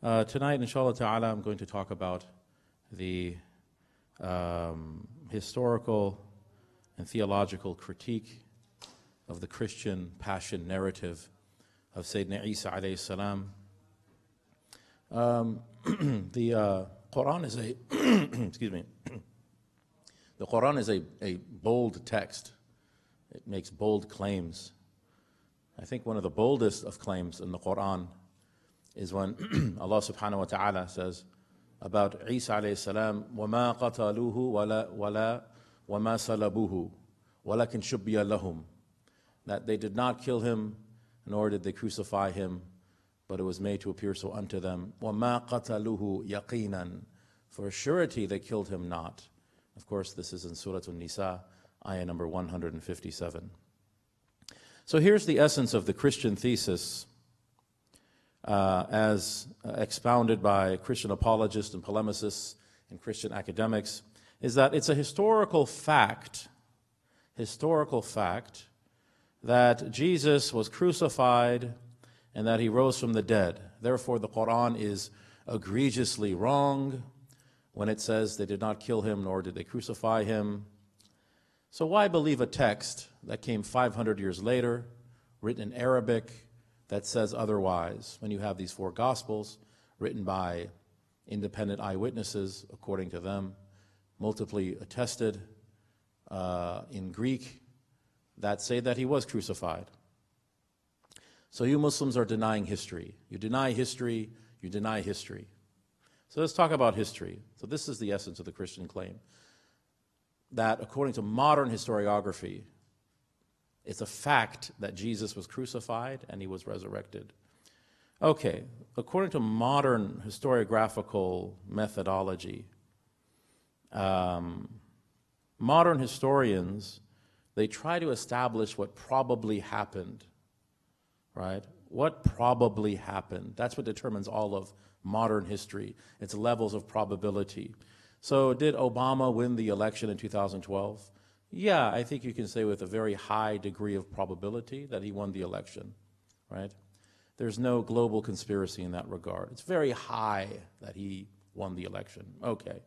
Uh, tonight, inshallah ta'ala, I'm going to talk about the um, historical and theological critique of the Christian passion narrative of Sayyidina Isa alayhi salam. Um, the uh, Quran is a, excuse me, the Quran is a, a bold text. It makes bold claims. I think one of the boldest of claims in the Quran is when Allah subhanahu wa ta'ala says about Isa alayhi salam, وَمَا قَتَلُوهُ وَلَا, وَلَا وَمَا صَلَبُوهُ وَلَكِنْ شُبِّيَ لَهُمْ That they did not kill him, nor did they crucify him, but it was made to appear so unto them. وَمَا قَتَلُوهُ يَقِينًا For surety they killed him not. Of course, this is in Surah An-Nisa, ayah number 157. So here's the essence of the Christian thesis uh, as uh, expounded by Christian apologists and polemicists and Christian academics is that it's a historical fact, historical fact, that Jesus was crucified and that he rose from the dead. Therefore, the Quran is egregiously wrong when it says they did not kill him nor did they crucify him. So, why believe a text that came 500 years later, written in Arabic, that says otherwise when you have these four Gospels written by independent eyewitnesses, according to them, multiply attested uh, in Greek, that say that he was crucified? So, you Muslims are denying history. You deny history, you deny history. So, let's talk about history. So, this is the essence of the Christian claim that according to modern historiography, it's a fact that Jesus was crucified and he was resurrected. Okay, according to modern historiographical methodology, um, modern historians they try to establish what probably happened, right? What probably happened? That's what determines all of modern history. Its levels of probability. So, did Obama win the election in 2012? Yeah, I think you can say with a very high degree of probability that he won the election, right? There's no global conspiracy in that regard. It's very high that he won the election. Okay.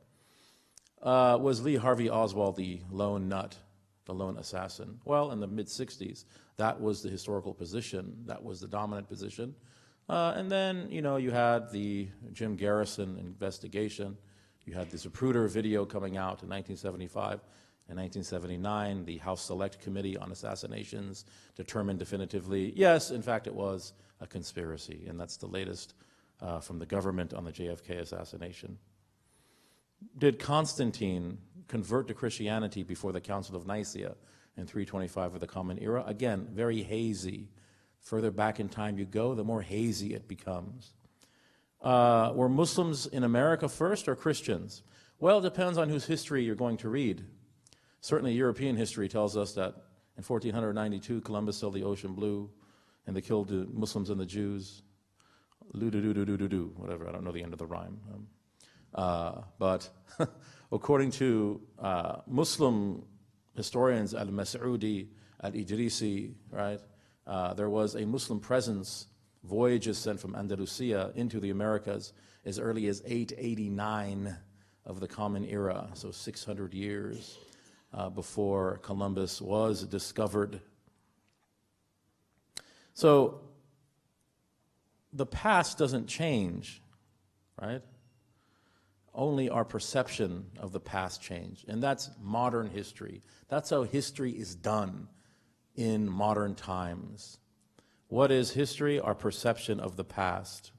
Uh, was Lee Harvey Oswald the lone nut, the lone assassin? Well, in the mid 60s, that was the historical position, that was the dominant position. Uh, and then, you know, you had the Jim Garrison investigation you had the Zapruder video coming out in 1975. In 1979, the House Select Committee on Assassinations determined definitively, yes, in fact, it was a conspiracy, and that's the latest uh, from the government on the JFK assassination. Did Constantine convert to Christianity before the Council of Nicaea in 325 of the Common Era? Again, very hazy. Further back in time you go, the more hazy it becomes. Uh, were Muslims in America first or Christians? Well, it depends on whose history you're going to read. Certainly, European history tells us that in 1492, Columbus sailed the ocean blue and they killed the Muslims and the Jews. Loo doo doo doo doo doo, whatever, I don't know the end of the rhyme. Um, uh, but according to uh, Muslim historians, Al Mas'udi, Al Idrisi, right, uh, there was a Muslim presence voyages sent from Andalusia into the Americas as early as 889 of the Common Era, so 600 years uh, before Columbus was discovered. So the past doesn't change, right? Only our perception of the past changed. And that's modern history. That's how history is done in modern times. What is history? Our perception of the past.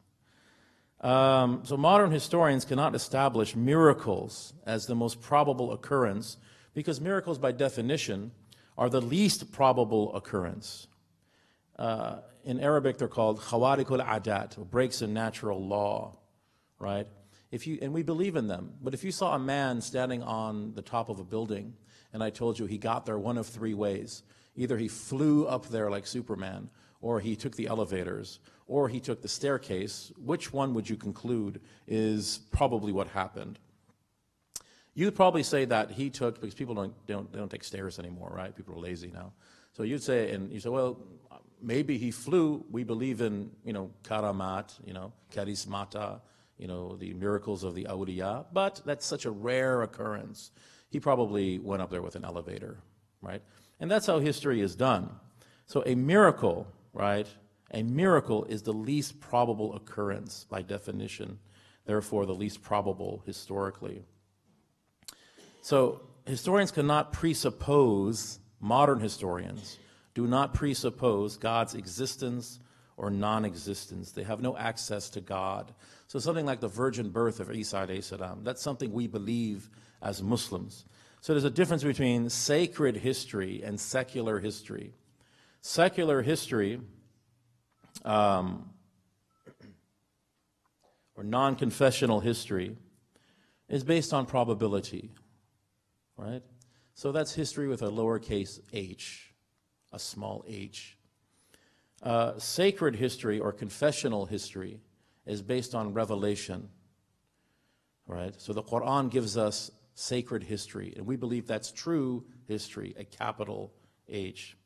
Um, so modern historians cannot establish miracles as the most probable occurrence because miracles, by definition, are the least probable occurrence. Uh, in Arabic, they're called khawarikul adat, breaks in natural law, right? If you, and we believe in them, but if you saw a man standing on the top of a building and I told you he got there one of three ways either he flew up there like Superman, or he took the elevators, or he took the staircase, which one would you conclude is probably what happened? You'd probably say that he took, because people don't, don't, they don't take stairs anymore, right? People are lazy now. So you'd say, and you say, well, maybe he flew. We believe in, you know, karamat, you know, charismata, you know, the miracles of the awliya, but that's such a rare occurrence. He probably went up there with an elevator, right? And that's how history is done. So a miracle, right? A miracle is the least probable occurrence by definition, therefore the least probable historically. So historians cannot presuppose, modern historians do not presuppose God's existence or non existence. They have no access to God. So something like the virgin birth of Isa, salam, that's something we believe as Muslims. So there's a difference between sacred history and secular history. Secular history, um, or non confessional history, is based on probability, right? So that's history with a lowercase h, a small h. Uh, sacred history or confessional history is based on revelation, right? So the Quran gives us sacred history, and we believe that's true history, a capital H.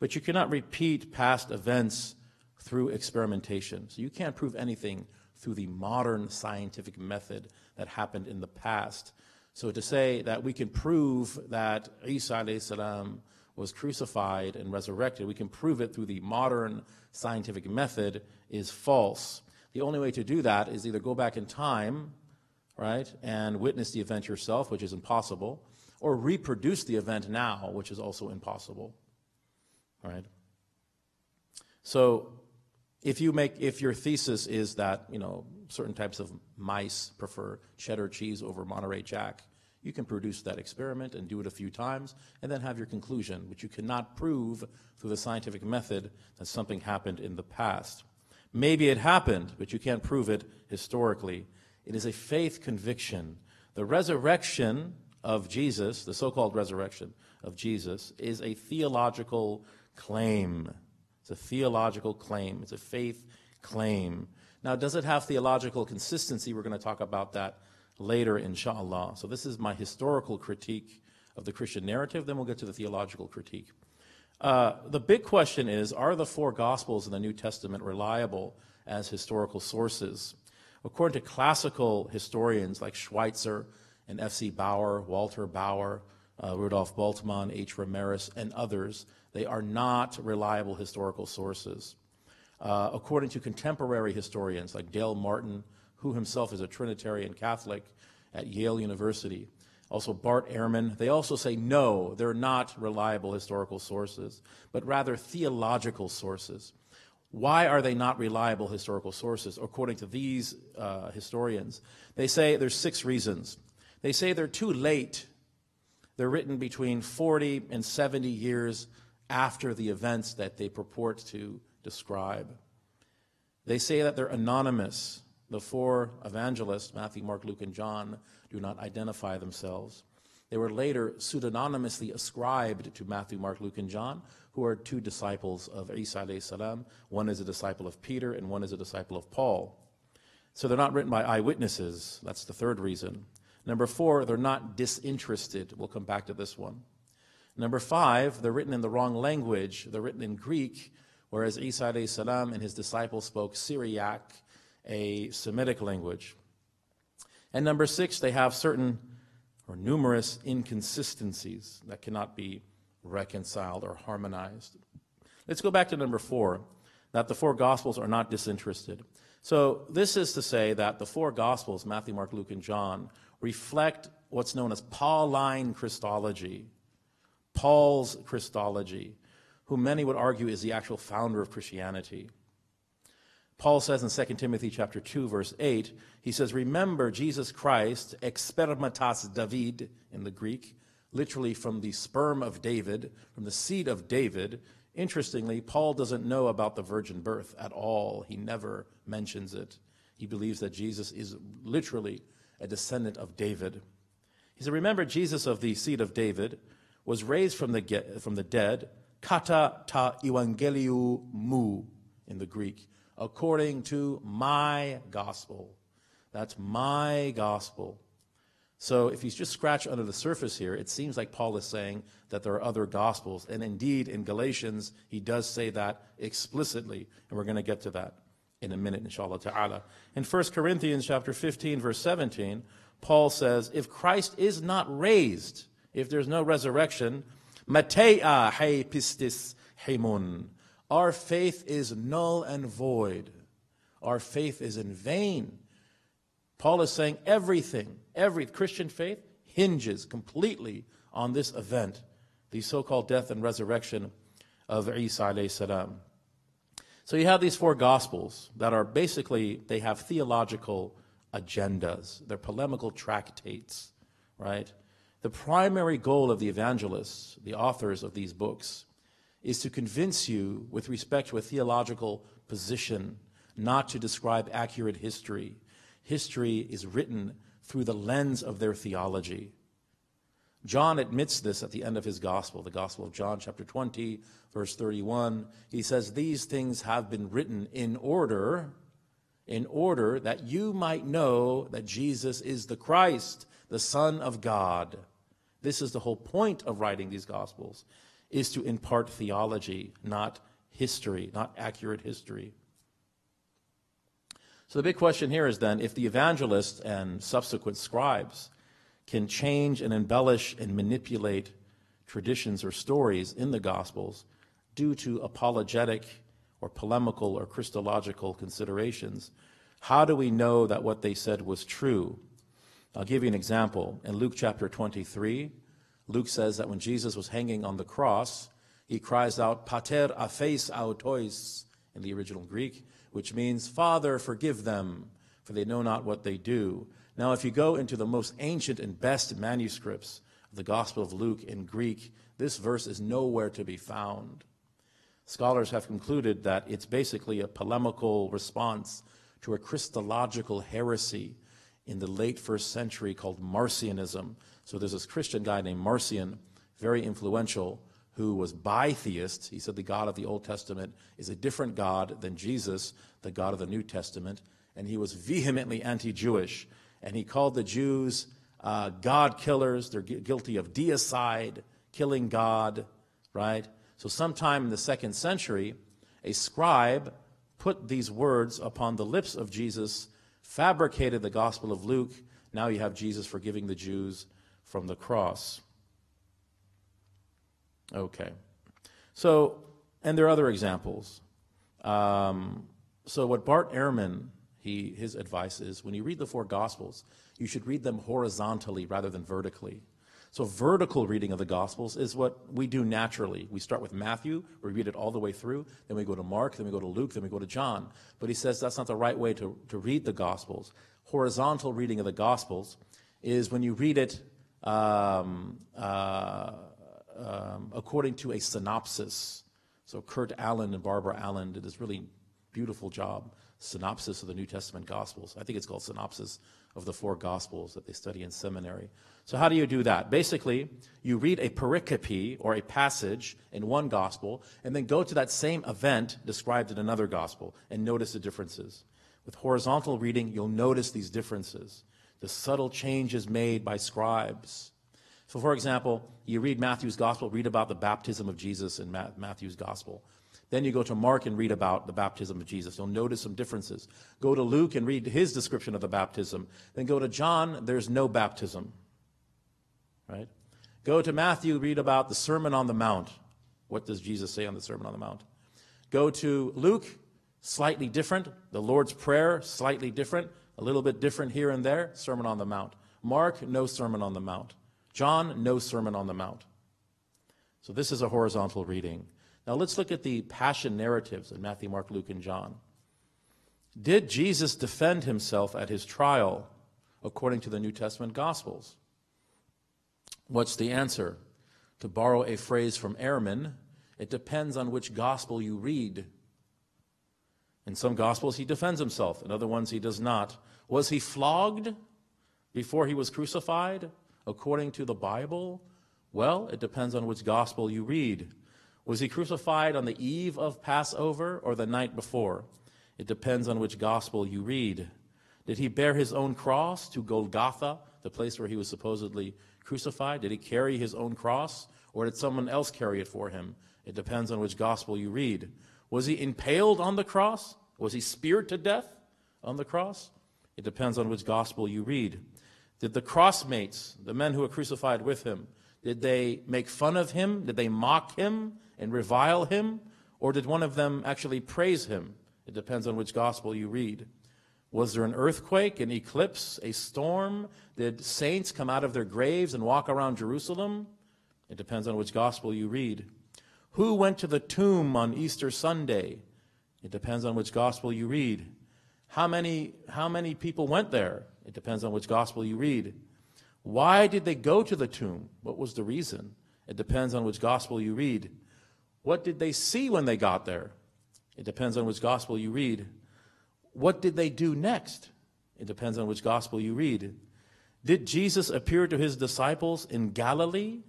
But you cannot repeat past events through experimentation. So you can't prove anything through the modern scientific method that happened in the past. So to say that we can prove that Isa salam was crucified and resurrected, we can prove it through the modern scientific method is false. The only way to do that is either go back in time right, and witness the event yourself, which is impossible, or reproduce the event now, which is also impossible, right? So, if you make, if your thesis is that you know certain types of mice prefer cheddar cheese over Monterey Jack, you can produce that experiment and do it a few times, and then have your conclusion. which you cannot prove through the scientific method that something happened in the past. Maybe it happened, but you can't prove it historically. It is a faith conviction. The resurrection of Jesus, the so called resurrection of Jesus, is a theological claim. It's a theological claim, it's a faith claim. Now, does it have theological consistency? We're going to talk about that later, inshallah. So, this is my historical critique of the Christian narrative, then we'll get to the theological critique. Uh, the big question is Are the four Gospels in the New Testament reliable as historical sources? According to classical historians like Schweitzer and F.C. Baur, Walter Bauer, uh, Rudolf Bultmann, H. Reimarus, and others, they are not reliable historical sources. Uh, according to contemporary historians like Dale Martin, who himself is a Trinitarian Catholic at Yale University, also Bart Ehrman, they also say no, they're not reliable historical sources, but rather theological sources. Why are they not reliable historical sources? According to these uh, historians, they say there's six reasons. They say they're too late. They're written between 40 and 70 years after the events that they purport to describe. They say that they're anonymous. The four evangelists, Matthew, Mark, Luke, and John, do not identify themselves. They were later pseudonymously ascribed to Matthew, Mark, Luke, and John, who are two disciples of Isa salam. One is a disciple of Peter and one is a disciple of Paul. So they're not written by eyewitnesses. That's the third reason. Number four, they're not disinterested. We'll come back to this one. Number five, they're written in the wrong language. They're written in Greek, whereas Isa salam and his disciples spoke Syriac, a Semitic language. And number six, they have certain or numerous inconsistencies that cannot be reconciled or harmonized. Let's go back to number four that the four Gospels are not disinterested. So, this is to say that the four Gospels, Matthew, Mark, Luke, and John, reflect what's known as Pauline Christology, Paul's Christology, who many would argue is the actual founder of Christianity. Paul says in 2 Timothy chapter 2 verse 8, he says, "Remember Jesus Christ, expermatas David in the Greek, literally from the sperm of David, from the seed of David. Interestingly, Paul doesn't know about the virgin birth at all. He never mentions it. He believes that Jesus is literally a descendant of David. He said, Remember, Jesus of the seed of David was raised from the, from the dead, kata ta evangeliu mu in the Greek, according to my gospel. That's my gospel. So if you just scratch under the surface here, it seems like Paul is saying that there are other gospels. And indeed, in Galatians, he does say that explicitly. And we're going to get to that in a minute, inshallah ta'ala. In 1 Corinthians chapter 15, verse 17, Paul says, if Christ is not raised, if there's no resurrection, matea he pistis. Our faith is null and void. Our faith is in vain. Paul is saying everything, every Christian faith hinges completely on this event, the so-called death and resurrection of Isa salam. So you have these four gospels that are basically, they have theological agendas. They're polemical tractates, right? The primary goal of the evangelists, the authors of these books, is to convince you with respect to a theological position, not to describe accurate history. History is written through the lens of their theology. John admits this at the end of his gospel, the Gospel of John, chapter 20, verse 31. He says, These things have been written in order, in order that you might know that Jesus is the Christ, the Son of God. This is the whole point of writing these Gospels, is to impart theology, not history, not accurate history. So the big question here is then if the evangelists and subsequent scribes can change and embellish and manipulate traditions or stories in the Gospels due to apologetic or polemical or Christological considerations, how do we know that what they said was true? I'll give you an example. In Luke chapter 23, Luke says that when Jesus was hanging on the cross, he cries out, Pater aphes autois, in the original Greek, which means, Father, forgive them, for they know not what they do. Now, if you go into the most ancient and best manuscripts of the Gospel of Luke in Greek, this verse is nowhere to be found. Scholars have concluded that it's basically a polemical response to a Christological heresy in the late first century called Marcionism. So there's this Christian guy named Marcion, very influential, who was bitheist. He said the God of the Old Testament is a different God than Jesus, the God of the New Testament. And he was vehemently anti Jewish and he called the Jews uh, God killers. They're gu- guilty of deicide, killing God, right? So, sometime in the second century, a scribe put these words upon the lips of Jesus, fabricated the Gospel of Luke. Now you have Jesus forgiving the Jews from the cross. Okay. So, and there are other examples. Um, so, what Bart Ehrman he, his advice is when you read the four Gospels, you should read them horizontally rather than vertically. So, vertical reading of the Gospels is what we do naturally. We start with Matthew, we read it all the way through, then we go to Mark, then we go to Luke, then we go to John. But he says that's not the right way to, to read the Gospels. Horizontal reading of the Gospels is when you read it um, uh, um, according to a synopsis. So, Kurt Aland and Barbara Aland did this really beautiful job synopsis of the New Testament Gospels. I think it's called synopsis of the four Gospels that they study in seminary. So, how do you do that? Basically, you read a pericope or a passage in one Gospel and then go to that same event described in another Gospel and notice the differences. With horizontal reading, you'll notice these differences, the subtle changes made by scribes. So, for example, you read Matthew's Gospel, read about the baptism of Jesus in Matthew's Gospel. Then you go to Mark and read about the baptism of Jesus. You'll notice some differences. Go to Luke and read his description of the baptism. Then go to John, there's no baptism. Right? Go to Matthew, read about the Sermon on the Mount. What does Jesus say on the Sermon on the Mount? Go to Luke, slightly different. The Lord's Prayer, slightly different. A little bit different here and there. Sermon on the Mount. Mark, no Sermon on the Mount. John, no Sermon on the Mount. So this is a horizontal reading. Now let's look at the passion narratives in Matthew, Mark, Luke, and John. Did Jesus defend himself at his trial according to the New Testament Gospels? What's the answer? To borrow a phrase from Ehrman, it depends on which gospel you read. In some gospels, he defends himself, in other ones, he does not. Was he flogged before he was crucified according to the Bible? Well, it depends on which gospel you read. Was he crucified on the eve of Passover or the night before? It depends on which gospel you read. Did he bear his own cross to Golgotha, the place where he was supposedly crucified? Did he carry his own cross, or did someone else carry it for him? It depends on which gospel you read. Was he impaled on the cross? Was he speared to death on the cross? It depends on which gospel you read. Did the crossmates, the men who were crucified with him, did they make fun of him? Did they mock him and revile him? Or did one of them actually praise him? It depends on which gospel you read. Was there an earthquake, an eclipse, a storm? Did saints come out of their graves and walk around Jerusalem? It depends on which gospel you read. Who went to the tomb on Easter Sunday? It depends on which gospel you read. How many, how many people went there? It depends on which gospel you read. Why did they go to the tomb? What was the reason? It depends on which gospel you read. What did they see when they got there? It depends on which gospel you read. What did they do next? It depends on which gospel you read. Did Jesus appear to his disciples in Galilee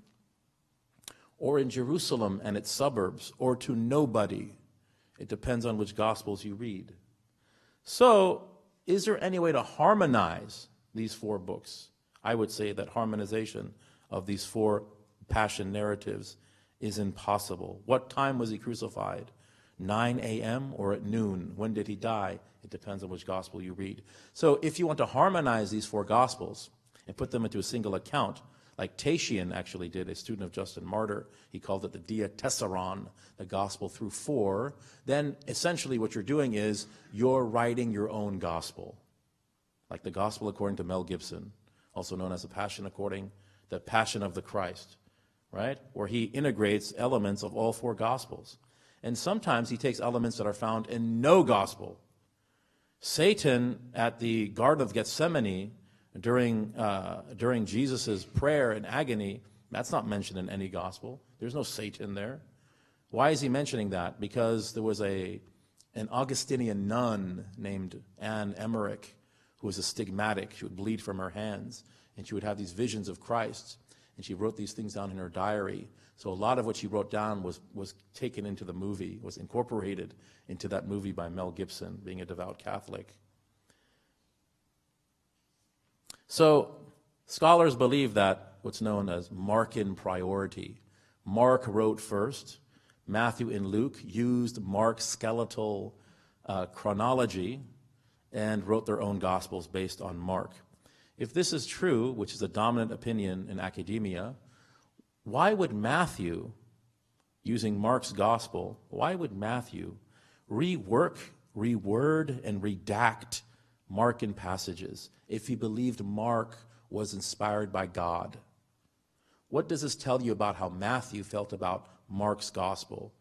or in Jerusalem and its suburbs or to nobody? It depends on which gospels you read. So, is there any way to harmonize these four books? I would say that harmonization of these four passion narratives is impossible. What time was he crucified? 9 a.m. or at noon? When did he die? It depends on which gospel you read. So if you want to harmonize these four gospels and put them into a single account, like Tatian actually did, a student of Justin Martyr, he called it the Dia Diatessaron, the gospel through four, then essentially what you're doing is you're writing your own gospel, like the gospel according to Mel Gibson also known as the Passion according the Passion of the Christ, right? Where he integrates elements of all four gospels. And sometimes he takes elements that are found in no gospel. Satan at the Garden of Gethsemane during, uh, during Jesus' prayer and agony, that's not mentioned in any gospel. There's no Satan there. Why is he mentioning that? Because there was a, an Augustinian nun named Anne Emmerich who was a stigmatic. She would bleed from her hands, and she would have these visions of Christ. And she wrote these things down in her diary. So a lot of what she wrote down was, was taken into the movie, was incorporated into that movie by Mel Gibson, being a devout Catholic. So scholars believe that what's known as Markan priority. Mark wrote first. Matthew and Luke used Mark's skeletal uh, chronology and wrote their own gospels based on Mark. If this is true, which is a dominant opinion in academia, why would Matthew, using Mark's gospel, why would Matthew rework, reword, and redact Markan passages if he believed Mark was inspired by God? What does this tell you about how Matthew felt about Mark's gospel?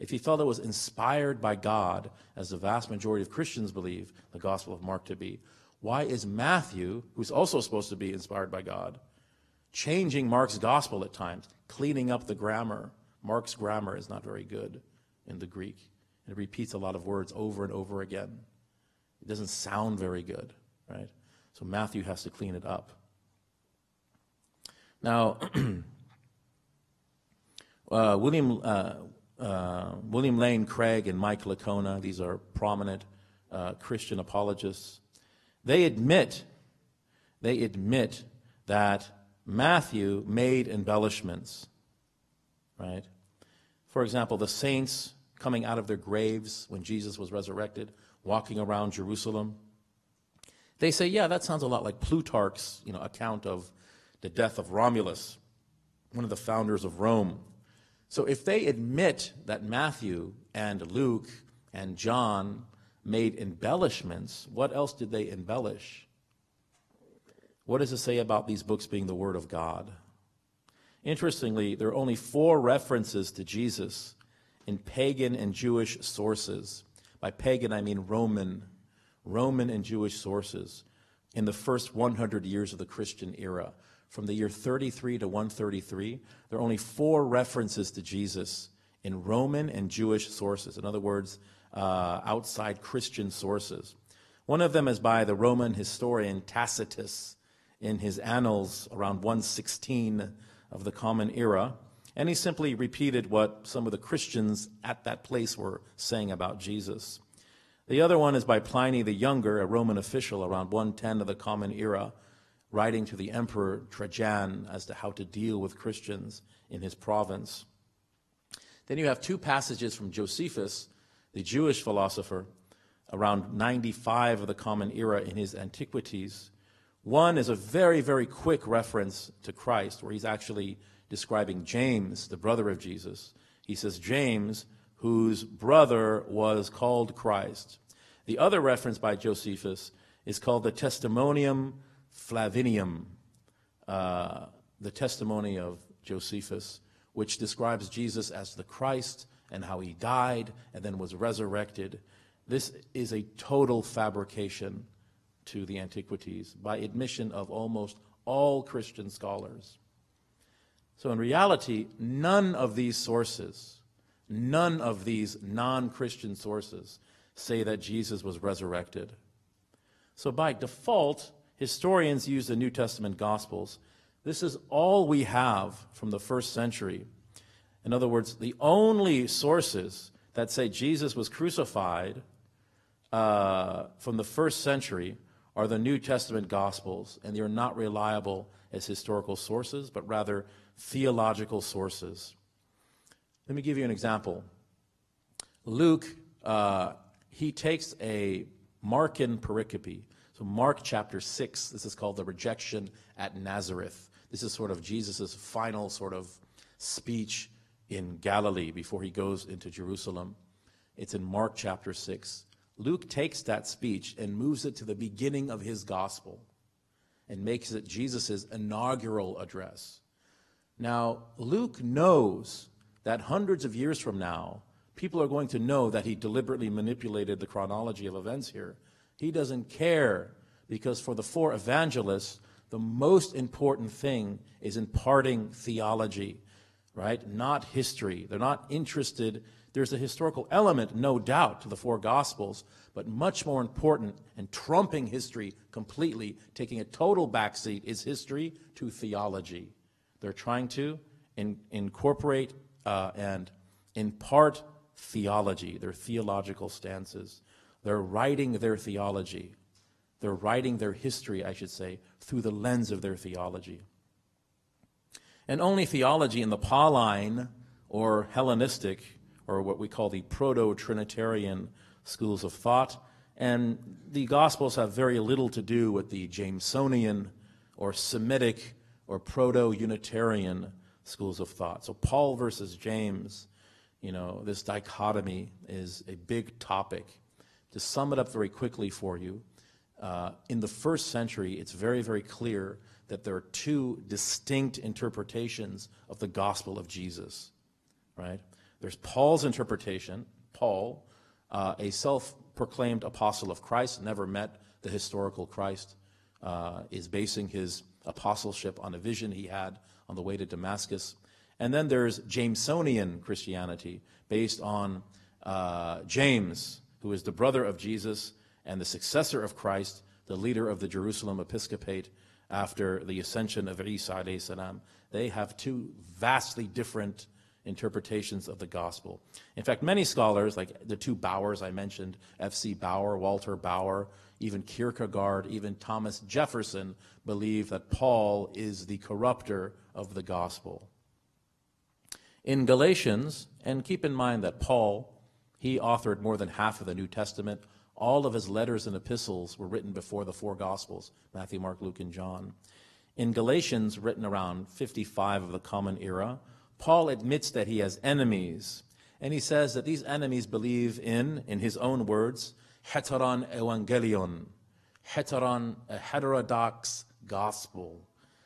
if he felt it was inspired by God, as the vast majority of Christians believe the Gospel of Mark to be, why is Matthew, who's also supposed to be inspired by God, changing Mark's Gospel at times, cleaning up the grammar? Mark's grammar is not very good in the Greek. It repeats a lot of words over and over again. It doesn't sound very good, right? So Matthew has to clean it up. Now, uh, William, uh, uh, William Lane Craig and Mike Licona, these are prominent uh, Christian apologists, they admit, they admit that Matthew made embellishments, right? For example, the saints coming out of their graves when Jesus was resurrected, walking around Jerusalem. They say, yeah, that sounds a lot like Plutarch's you know, account of the death of Romulus, one of the founders of Rome. So if they admit that Matthew and Luke and John made embellishments, what else did they embellish? What does it say about these books being the Word of God? Interestingly, there are only four references to Jesus in pagan and Jewish sources. By pagan, I mean Roman, Roman and Jewish sources in the first 100 years of the Christian era from the year 33 to 133, there are only four references to Jesus in Roman and Jewish sources. In other words, uh, outside Christian sources. One of them is by the Roman historian Tacitus in his Annals around 116 of the Common Era. And he simply repeated what some of the Christians at that place were saying about Jesus. The other one is by Pliny the Younger, a Roman official around 110 of the Common Era, writing to the Emperor Trajan as to how to deal with Christians in his province. Then you have two passages from Josephus, the Jewish philosopher, around 95 of the Common Era in his Antiquities. One is a very, very quick reference to Christ, where he's actually describing James, the brother of Jesus. He says, James, whose brother was called Christ. The other reference by Josephus is called the Testimonium Flavianum, uh, the testimony of Josephus, which describes Jesus as the Christ and how he died and then was resurrected. This is a total fabrication to the Antiquities by admission of almost all Christian scholars. So, in reality, none of these sources, none of these non Christian sources say that Jesus was resurrected. So, by default, historians use the New Testament Gospels. This is all we have from the first century. In other words, the only sources that say Jesus was crucified uh, from the first century are the New Testament Gospels, and they are not reliable as historical sources, but rather theological sources. Let me give you an example. Luke, uh, he takes a Markan pericope, so, Mark chapter 6, this is called the rejection at Nazareth. This is sort of Jesus' final sort of speech in Galilee before he goes into Jerusalem. It's in Mark chapter 6. Luke takes that speech and moves it to the beginning of his gospel and makes it Jesus' inaugural address. Now, Luke knows that hundreds of years from now, people are going to know that he deliberately manipulated the chronology of events here he doesn't care because for the four evangelists, the most important thing is imparting theology, right? Not history. They're not interested. There's a historical element, no doubt, to the four gospels, but much more important and trumping history completely, taking a total backseat, is history to theology. They're trying to in, incorporate uh, and impart theology, their theological stances. They're writing their theology. They're writing their history, I should say, through the lens of their theology. And only theology in the Pauline or Hellenistic, or what we call the Proto Trinitarian schools of thought, and the Gospels have very little to do with the Jamesonian or Semitic or Proto Unitarian schools of thought. So, Paul versus James, you know, this dichotomy is a big topic to sum it up very quickly for you, uh, in the first century, it's very, very clear that there are two distinct interpretations of the gospel of Jesus, right? There's Paul's interpretation. Paul, uh, a self proclaimed apostle of Christ, never met the historical Christ, uh, is basing his apostleship on a vision he had on the way to Damascus. And then there's Jamesonian Christianity, based on uh, James, who is the brother of Jesus and the successor of Christ, the leader of the Jerusalem episcopate after the ascension of Isa salam. They have two vastly different interpretations of the gospel. In fact, many scholars, like the two Bauers I mentioned, F.C. Baur, Walter Bauer, even Kierkegaard, even Thomas Jefferson, believe that Paul is the corrupter of the gospel. In Galatians, and keep in mind that Paul he authored more than half of the New Testament. All of his letters and epistles were written before the four Gospels Matthew, Mark, Luke, and John. In Galatians, written around 55 of the Common Era, Paul admits that he has enemies. And he says that these enemies believe in, in his own words, heteron evangelion, heteron, a heterodox gospel.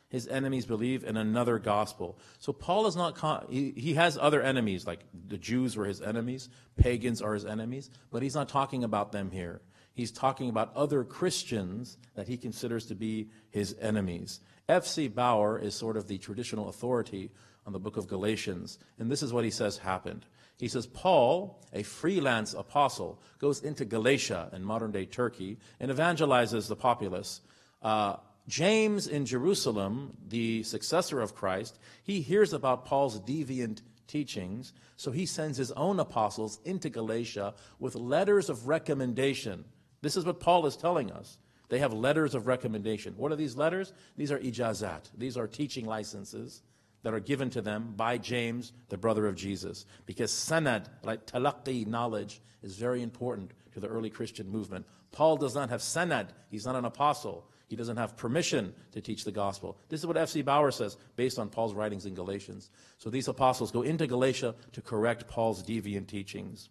His enemies believe in another gospel. So Paul is not, he, he has other enemies, like the Jews were his enemies, pagans are his enemies, but he's not talking about them here. He's talking about other Christians that he considers to be his enemies. F.C. Baur is sort of the traditional authority on the book of Galatians, and this is what he says happened. He says, Paul, a freelance apostle, goes into Galatia in modern day Turkey and evangelizes the populace. Uh, James in Jerusalem, the successor of Christ, he hears about Paul's deviant teachings. So he sends his own apostles into Galatia with letters of recommendation. This is what Paul is telling us. They have letters of recommendation. What are these letters? These are ijazat. These are teaching licenses that are given to them by James, the brother of Jesus. Because sanad, like talaqi, knowledge, is very important to the early Christian movement. Paul does not have sanad. He's not an apostle. He doesn't have permission to teach the gospel. This is what F.C. Baur says based on Paul's writings in Galatians. So these apostles go into Galatia to correct Paul's deviant teachings.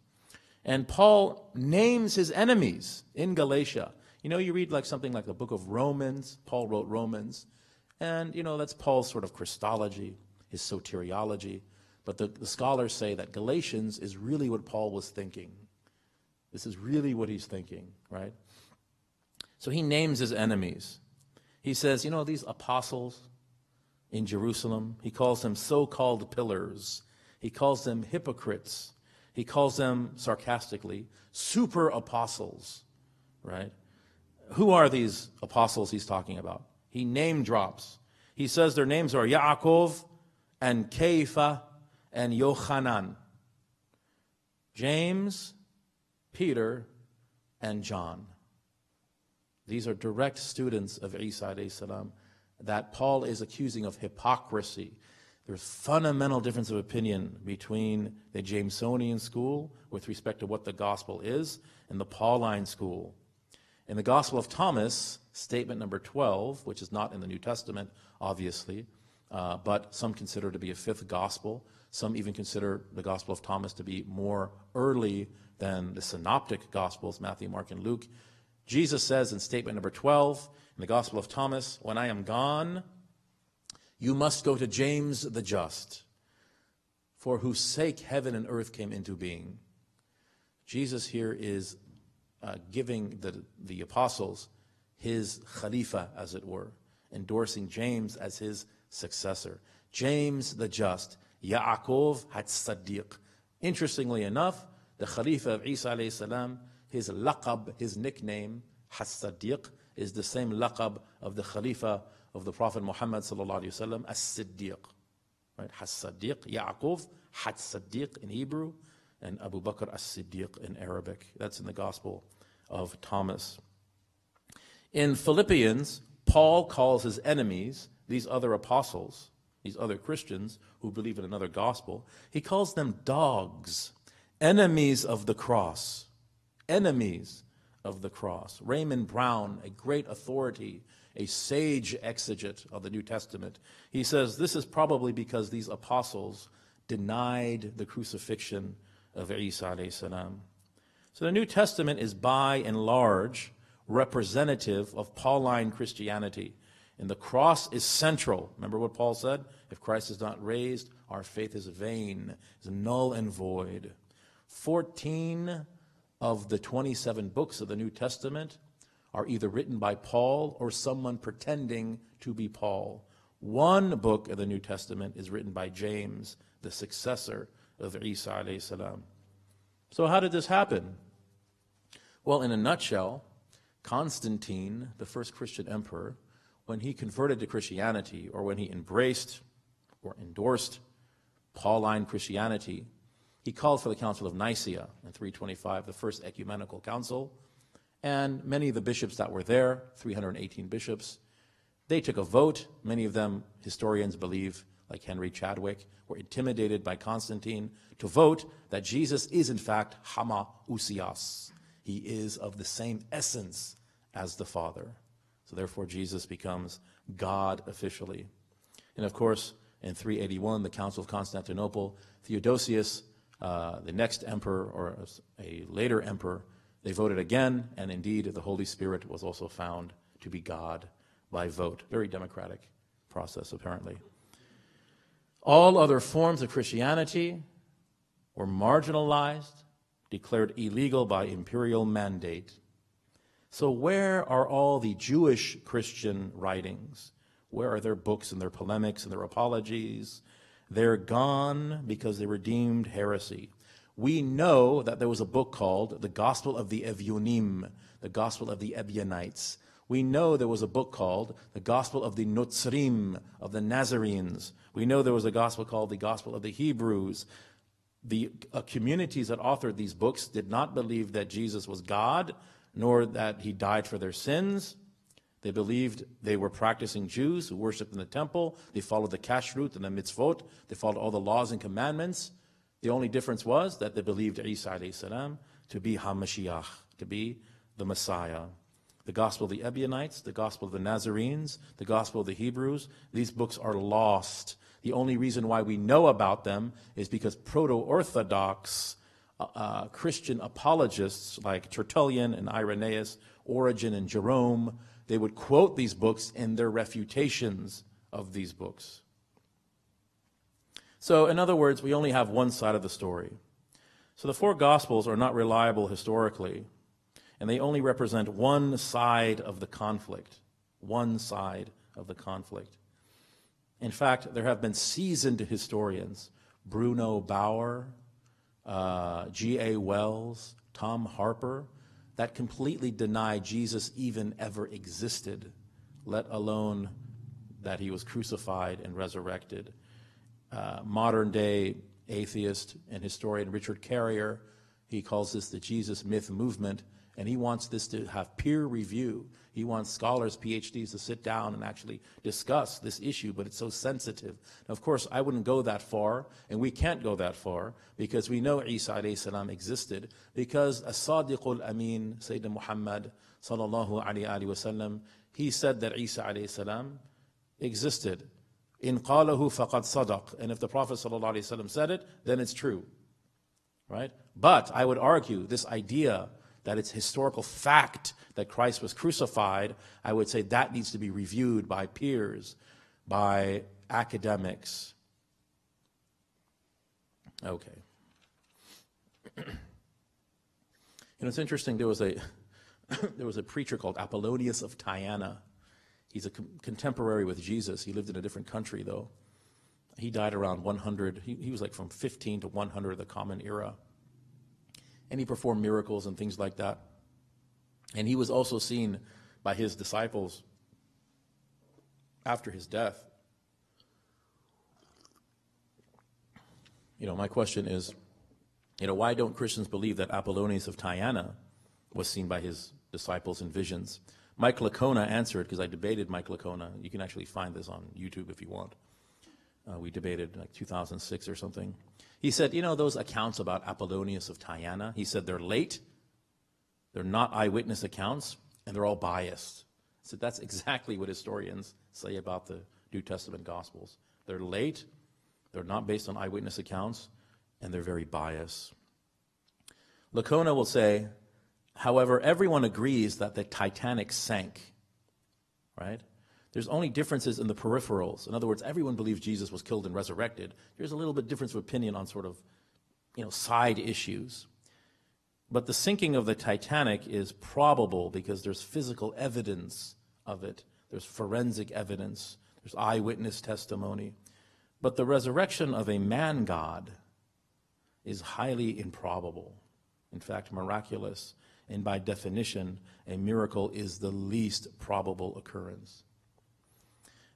And Paul names his enemies in Galatia. You know, you read like something like the book of Romans, Paul wrote Romans, and you know, that's Paul's sort of Christology, his soteriology. But the, the scholars say that Galatians is really what Paul was thinking. This is really what he's thinking, right? So he names his enemies. He says, you know, these apostles in Jerusalem, he calls them so called pillars. He calls them hypocrites. He calls them, sarcastically, super apostles, right? Who are these apostles he's talking about? He name drops. He says their names are Yaakov and Kepha and Yochanan. James, Peter, and John. These are direct students of Isa salam that Paul is accusing of hypocrisy. There's fundamental difference of opinion between the Jamesonian school with respect to what the gospel is and the Pauline school. In the Gospel of Thomas, statement number 12, which is not in the New Testament, obviously, uh, but some consider to be a fifth gospel. Some even consider the Gospel of Thomas to be more early than the synoptic gospels, Matthew, Mark, and Luke. Jesus says in statement number 12 in the Gospel of Thomas, When I am gone, you must go to James the just, for whose sake heaven and earth came into being. Jesus here is uh, giving the, the apostles his khalifa, as it were, endorsing James as his successor. James the just, Yaakov had Sadiq. Interestingly enough, the Khalifa of Isa alayhi salam his laqab, his nickname, Has-Siddiq, is the same laqab of the Khalifa of the Prophet Muhammad sallallahu alaihi As-Siddiq. Right? Has-Siddiq, Ya'qub, in Hebrew, and Abu Bakr as-Siddiq in Arabic. That's in the Gospel of Thomas. In Philippians, Paul calls his enemies, these other apostles, these other Christians who believe in another gospel, he calls them dogs, enemies of the cross enemies of the cross. Raymond Brown, a great authority, a sage exegete of the New Testament, he says this is probably because these apostles denied the crucifixion of Isa. So the New Testament is by and large representative of Pauline Christianity. And the cross is central. Remember what Paul said? If Christ is not raised, our faith is vain, is null and void. 14 of the 27 books of the New Testament are either written by Paul or someone pretending to be Paul. One book of the New Testament is written by James, the successor of Isa alayhi salam. So how did this happen? Well, in a nutshell, Constantine, the first Christian emperor, when he converted to Christianity or when he embraced or endorsed Pauline Christianity, he called for the Council of Nicaea in 325, the first ecumenical council, and many of the bishops that were there, 318 bishops, they took a vote. Many of them, historians believe, like Henry Chadwick, were intimidated by Constantine to vote that Jesus is in fact Hama Usias. He is of the same essence as the Father. So therefore Jesus becomes God officially. And of course, in 381, the Council of Constantinople, Theodosius uh, the next emperor or a later emperor, they voted again, and indeed the Holy Spirit was also found to be God by vote. Very democratic process, apparently. All other forms of Christianity were marginalized, declared illegal by imperial mandate. So, where are all the Jewish Christian writings? Where are their books and their polemics and their apologies they're gone because they redeemed heresy. We know that there was a book called The Gospel of the Evyonim, the Gospel of the Ebionites. We know there was a book called the Gospel of the Nutzrim, of the Nazarenes. We know there was a gospel called the Gospel of the Hebrews. The uh, communities that authored these books did not believe that Jesus was God, nor that he died for their sins. They believed they were practicing Jews who worshiped in the temple. They followed the kashrut and the mitzvot. They followed all the laws and commandments. The only difference was that they believed Isa salam to be HaMashiach, to be the Messiah. The Gospel of the Ebionites, the Gospel of the Nazarenes, the Gospel of the Hebrews, these books are lost. The only reason why we know about them is because proto Orthodox uh, uh, Christian apologists like Tertullian and Irenaeus, Origen and Jerome, they would quote these books in their refutations of these books. So, in other words, we only have one side of the story. So, the four Gospels are not reliable historically, and they only represent one side of the conflict. One side of the conflict. In fact, there have been seasoned historians, Bruno Bauer, uh, G.A. Wells, Tom Harpur, that completely deny Jesus even ever existed, let alone that he was crucified and resurrected. Uh, modern day atheist and historian Richard Carrier, he calls this the Jesus myth movement, and he wants this to have peer review. He wants scholars, PhDs, to sit down and actually discuss this issue, but it's so sensitive. Now, of course, I wouldn't go that far, and we can't go that far, because we know Isa salam existed, because As-Sadiq al-Amin, Sayyidina Muhammad sallallahu alayhi wa sallam, he said that Isa salam existed. In qalahu faqad sadaq. And if the Prophet sallallahu alayhi wa said it, then it's true. Right? But I would argue this idea that it's historical fact that Christ was crucified, I would say that needs to be reviewed by peers, by academics. Okay. you know, it's interesting. There was a there was a preacher called Apollonius of Tyana. He's a com- contemporary with Jesus. He lived in a different country, though. He died around 100. He, he was like from 15 to 100 of the Common Era and he performed miracles and things like that. And he was also seen by his disciples after his death. You know, my question is, you know, why don't Christians believe that Apollonius of Tyana was seen by his disciples in visions? Mike Licona answered, because I debated Mike Licona. You can actually find this on YouTube if you want. Uh, we debated like 2006 or something. He said, you know, those accounts about Apollonius of Tyana, he said they're late, they're not eyewitness accounts, and they're all biased. Said that's exactly what historians say about the New Testament Gospels. They're late, they're not based on eyewitness accounts, and they're very biased. Licona will say, however, everyone agrees that the Titanic sank, right? There's only differences in the peripherals. In other words, everyone believes Jesus was killed and resurrected. There's a little bit difference of opinion on sort of, you know, side issues. But the sinking of the Titanic is probable because there's physical evidence of it. There's forensic evidence. There's eyewitness testimony. But the resurrection of a man God is highly improbable. In fact, miraculous. And by definition, a miracle is the least probable occurrence.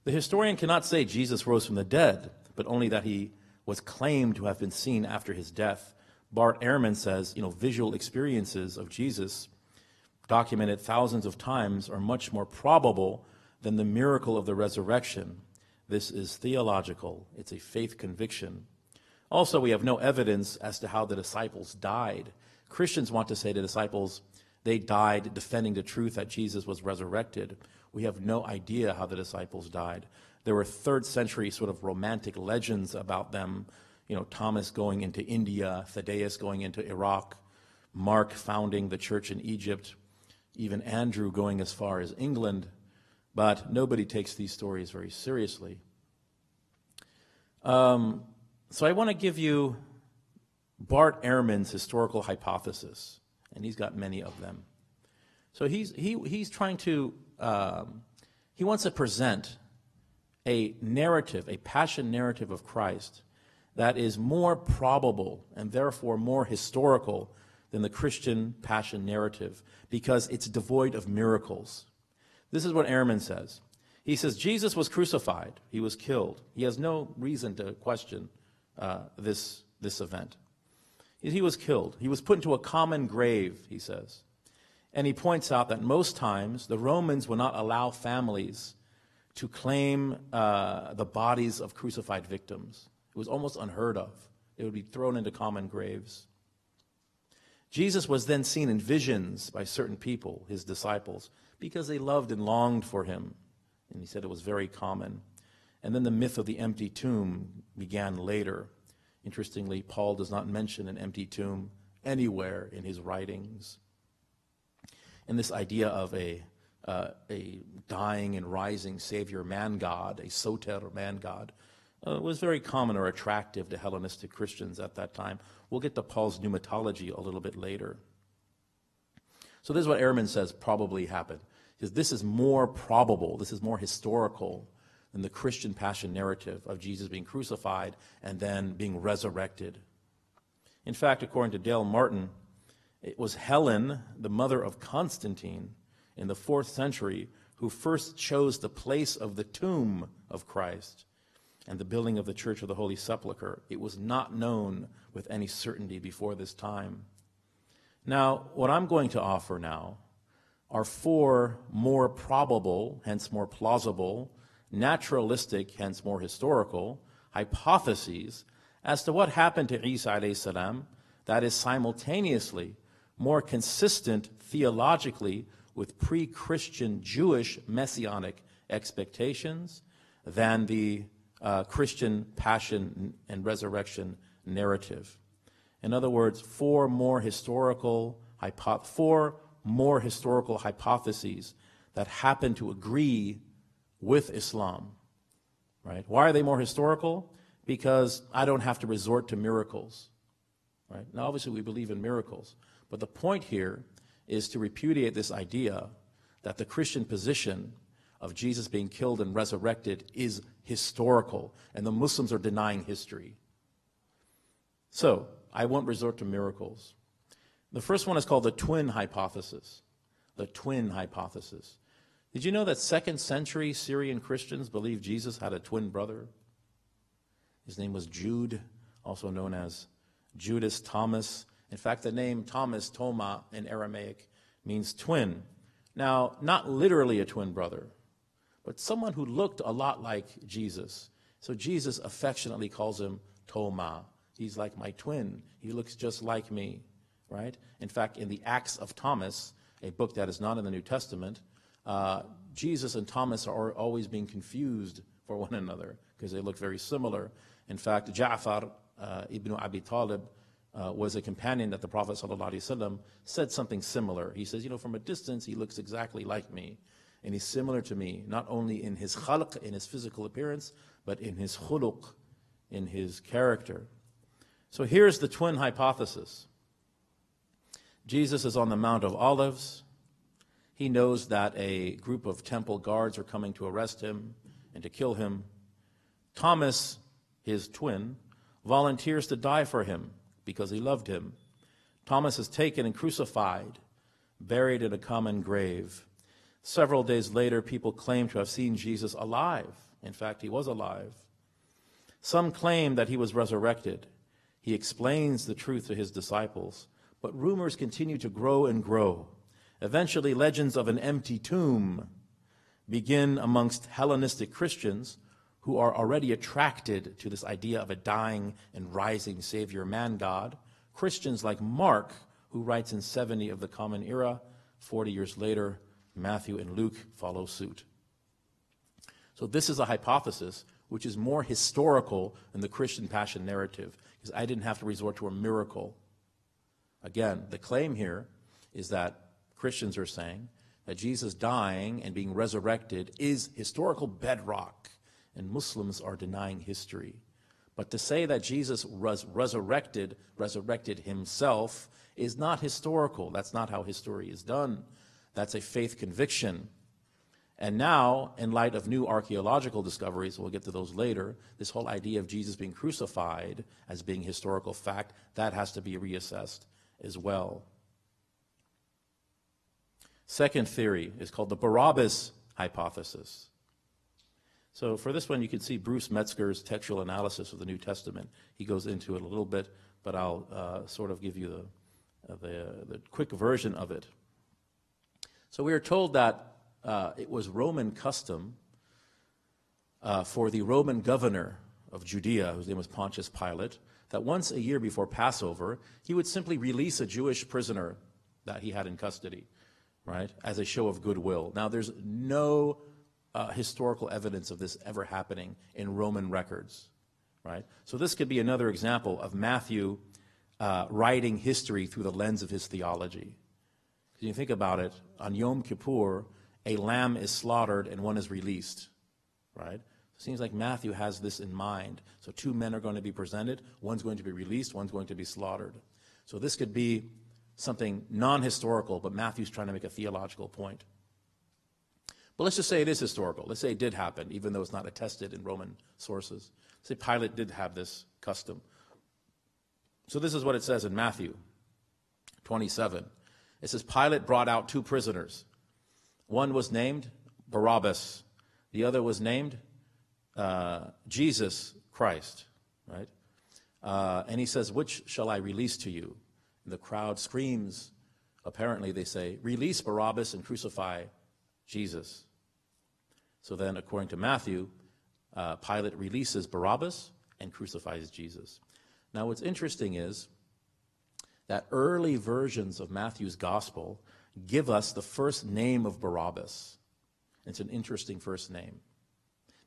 The historian cannot say Jesus rose from the dead, but only that he was claimed to have been seen after his death. Bart Ehrman says, you know, visual experiences of Jesus documented thousands of times are much more probable than the miracle of the resurrection. This is theological, it's a faith conviction. Also, we have no evidence as to how the disciples died. Christians want to say to disciples, they died defending the truth that Jesus was resurrected. We have no idea how the disciples died. There were third century sort of romantic legends about them. You know, Thomas going into India, Thaddeus going into Iraq, Mark founding the church in Egypt, even Andrew going as far as England. But nobody takes these stories very seriously. Um, so I want to give you Bart Ehrman's historical hypothesis, and he's got many of them. So he's, he, he's trying to um, he wants to present a narrative, a passion narrative of Christ that is more probable and therefore more historical than the Christian passion narrative because it's devoid of miracles. This is what Ehrman says. He says, Jesus was crucified, he was killed. He has no reason to question uh, this, this event. He was killed. He was put into a common grave, he says. And he points out that most times the Romans would not allow families to claim uh, the bodies of crucified victims. It was almost unheard of. It would be thrown into common graves. Jesus was then seen in visions by certain people, his disciples, because they loved and longed for him. And he said it was very common. And then the myth of the empty tomb began later. Interestingly, Paul does not mention an empty tomb anywhere in his writings. And this idea of a, uh, a dying and rising Savior man God, a soter man God, uh, was very common or attractive to Hellenistic Christians at that time. We'll get to Paul's pneumatology a little bit later. So this is what Ehrman says probably happened. Because this is more probable, this is more historical than the Christian passion narrative of Jesus being crucified and then being resurrected. In fact, according to Dale Martin, it was Helen, the mother of Constantine, in the fourth century, who first chose the place of the tomb of Christ and the building of the Church of the Holy Sepulchre. It was not known with any certainty before this time. Now, what I'm going to offer now are four more probable, hence more plausible, naturalistic, hence more historical, hypotheses as to what happened to Isa salam that is simultaneously more consistent theologically with pre-Christian Jewish messianic expectations than the uh, Christian passion and resurrection narrative. In other words, four more historical hypo- four more historical hypotheses that happen to agree with Islam. Right? Why are they more historical? Because I don't have to resort to miracles. Right? Now, obviously, we believe in miracles, but the point here is to repudiate this idea that the Christian position of Jesus being killed and resurrected is historical, and the Muslims are denying history. So, I won't resort to miracles. The first one is called the twin hypothesis. The twin hypothesis. Did you know that second century Syrian Christians believed Jesus had a twin brother? His name was Jude, also known as Judas Thomas. In fact, the name Thomas, Toma, in Aramaic means twin. Now, not literally a twin brother, but someone who looked a lot like Jesus. So Jesus affectionately calls him Toma. He's like my twin. He looks just like me, right? In fact, in the Acts of Thomas, a book that is not in the New Testament, uh, Jesus and Thomas are always being confused for one another because they look very similar. In fact, Ja'far uh, ibn Abi Talib uh, was a companion that the Prophet ﷺ said something similar. He says, you know, from a distance, he looks exactly like me. And he's similar to me, not only in his khalq, in his physical appearance, but in his khuluq, in his character. So here's the twin hypothesis. Jesus is on the Mount of Olives. He knows that a group of temple guards are coming to arrest him and to kill him. Thomas, his twin, volunteers to die for him because he loved him. Thomas is taken and crucified, buried in a common grave. Several days later, people claim to have seen Jesus alive. In fact, he was alive. Some claim that he was resurrected. He explains the truth to his disciples, but rumors continue to grow and grow. Eventually, legends of an empty tomb begin amongst Hellenistic Christians who are already attracted to this idea of a dying and rising Savior man God. Christians like Mark, who writes in 70 of the Common Era, 40 years later, Matthew and Luke follow suit. So, this is a hypothesis which is more historical than the Christian passion narrative, because I didn't have to resort to a miracle. Again, the claim here is that Christians are saying that Jesus dying and being resurrected is historical bedrock, and Muslims are denying history. But to say that Jesus was resurrected, resurrected himself, is not historical. That's not how history is done. That's a faith conviction. And now, in light of new archaeological discoveries, we'll get to those later, this whole idea of Jesus being crucified as being historical fact, that has to be reassessed as well. Second theory is called the Barabbas hypothesis. So for this one, you can see Bruce Metzger's textual analysis of the New Testament. He goes into it a little bit, but I'll uh, sort of give you the, uh, the, the, quick version of it. So we are told that uh, it was Roman custom uh, for the Roman governor of Judea, whose name was Pontius Pilate, that once a year before Passover, he would simply release a Jewish prisoner that he had in custody, right, as a show of goodwill. Now, there's no uh, historical evidence of this ever happening in Roman records, right? So this could be another example of Matthew uh, writing history through the lens of his theology. Because you think about it, on Yom Kippur, a lamb is slaughtered and one is released, right? It seems like Matthew has this in mind. So two men are going to be presented, one's going to be released, one's going to be slaughtered. So this could be something non historical, but Matthew's trying to make a theological point. But let's just say it is historical. Let's say it did happen, even though it's not attested in Roman sources. Let's say Pilate did have this custom. So this is what it says in Matthew 27. It says Pilate brought out two prisoners. One was named Barabbas, the other was named uh, Jesus Christ, right? Uh, and he says, Which shall I release to you? And the crowd screams, apparently, they say, Release Barabbas and crucify Jesus. So then, according to Matthew, uh, Pilate releases Barabbas and crucifies Jesus. Now, what's interesting is that early versions of Matthew's gospel give us the first name of Barabbas. It's an interesting first name.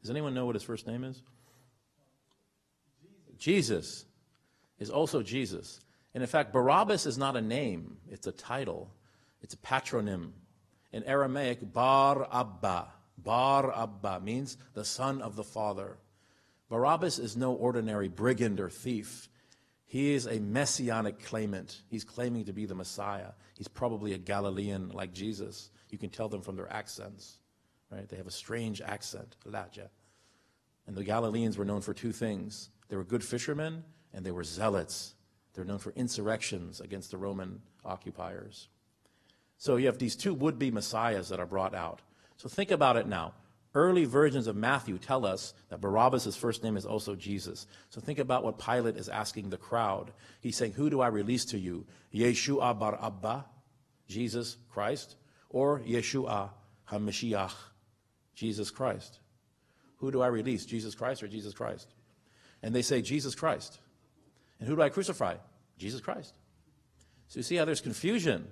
Does anyone know what his first name is? Jesus is also Jesus. And in fact, Barabbas is not a name, it's a title, it's a patronym. In Aramaic, Bar Abba. Bar Abba means the son of the father. Barabbas is no ordinary brigand or thief. He is a messianic claimant. He's claiming to be the Messiah. He's probably a Galilean like Jesus. You can tell them from their accents right? They have a strange accent, Laja. And the Galileans were known for two things they were good fishermen and they were zealots. They're known for insurrections against the Roman occupiers. So you have these two would be messiahs that are brought out. So think about it now. Early versions of Matthew tell us that Barabbas' first name is also Jesus. So think about what Pilate is asking the crowd. He's saying, Who do I release to you? Yeshua bar Abba, Jesus Christ, or Yeshua HaMashiach, Jesus Christ. Who do I release, Jesus Christ or Jesus Christ? And they say, Jesus Christ. And who do I crucify? Jesus Christ. So you see how there's confusion,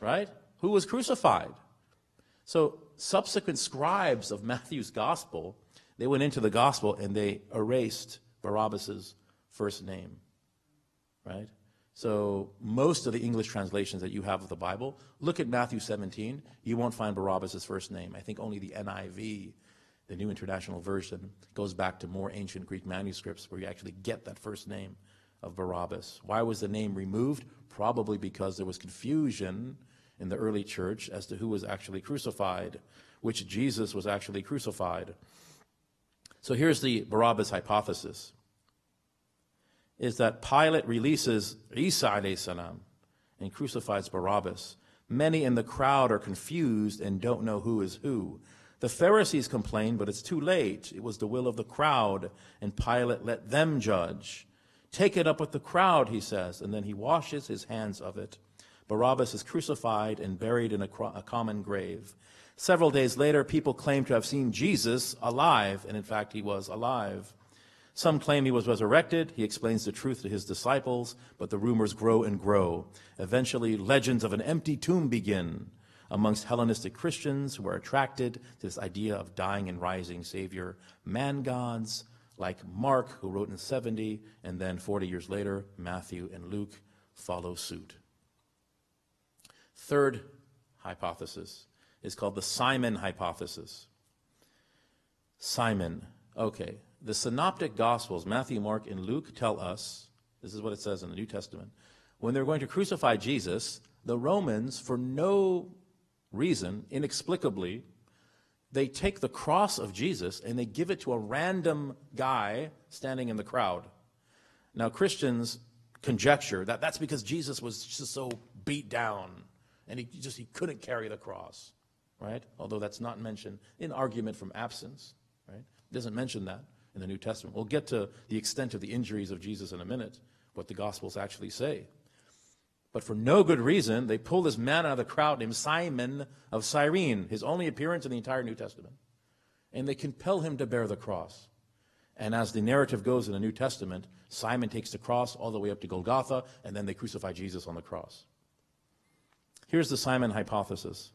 right? Who was crucified? So subsequent scribes of Matthew's gospel, they went into the gospel and they erased Barabbas's first name, right? So most of the English translations that you have of the Bible, look at Matthew 17. You won't find Barabbas' first name. I think only the NIV, the New International Version, goes back to more ancient Greek manuscripts where you actually get that first name of Barabbas. Why was the name removed? Probably because there was confusion in the early church as to who was actually crucified, which Jesus was actually crucified. So here's the Barabbas hypothesis is that Pilate releases Isa salam and crucifies Barabbas. Many in the crowd are confused and don't know who is who. The Pharisees complain, but it's too late. It was the will of the crowd, and Pilate let them judge. Take it up with the crowd, he says, and then he washes his hands of it. Barabbas is crucified and buried in a, a common grave. Several days later, people claim to have seen Jesus alive, and in fact, he was alive. Some claim he was resurrected. He explains the truth to his disciples, but the rumors grow and grow. Eventually, legends of an empty tomb begin amongst Hellenistic Christians who are attracted to this idea of dying and rising Savior. Man gods like Mark, who wrote in 70, and then 40 years later, Matthew and Luke follow suit. Third hypothesis is called the Simon hypothesis. Simon, okay, the synoptic gospels, Matthew, Mark, and Luke, tell us this is what it says in the New Testament. When they're going to crucify Jesus, the Romans, for no reason, inexplicably, they take the cross of Jesus and they give it to a random guy standing in the crowd. Now, Christians conjecture that that's because Jesus was just so beat down and he just he couldn't carry the cross, right? Although that's not mentioned in argument from absence, right? It doesn't mention that in the New Testament. We'll get to the extent of the injuries of Jesus in a minute, what the Gospels actually say. But for no good reason, they pull this man out of the crowd named Simon of Cyrene, his only appearance in the entire New Testament. And they compel him to bear the cross. And as the narrative goes in the New Testament, Simon takes the cross all the way up to Golgotha, and then they crucify Jesus on the cross. Here's the Simon hypothesis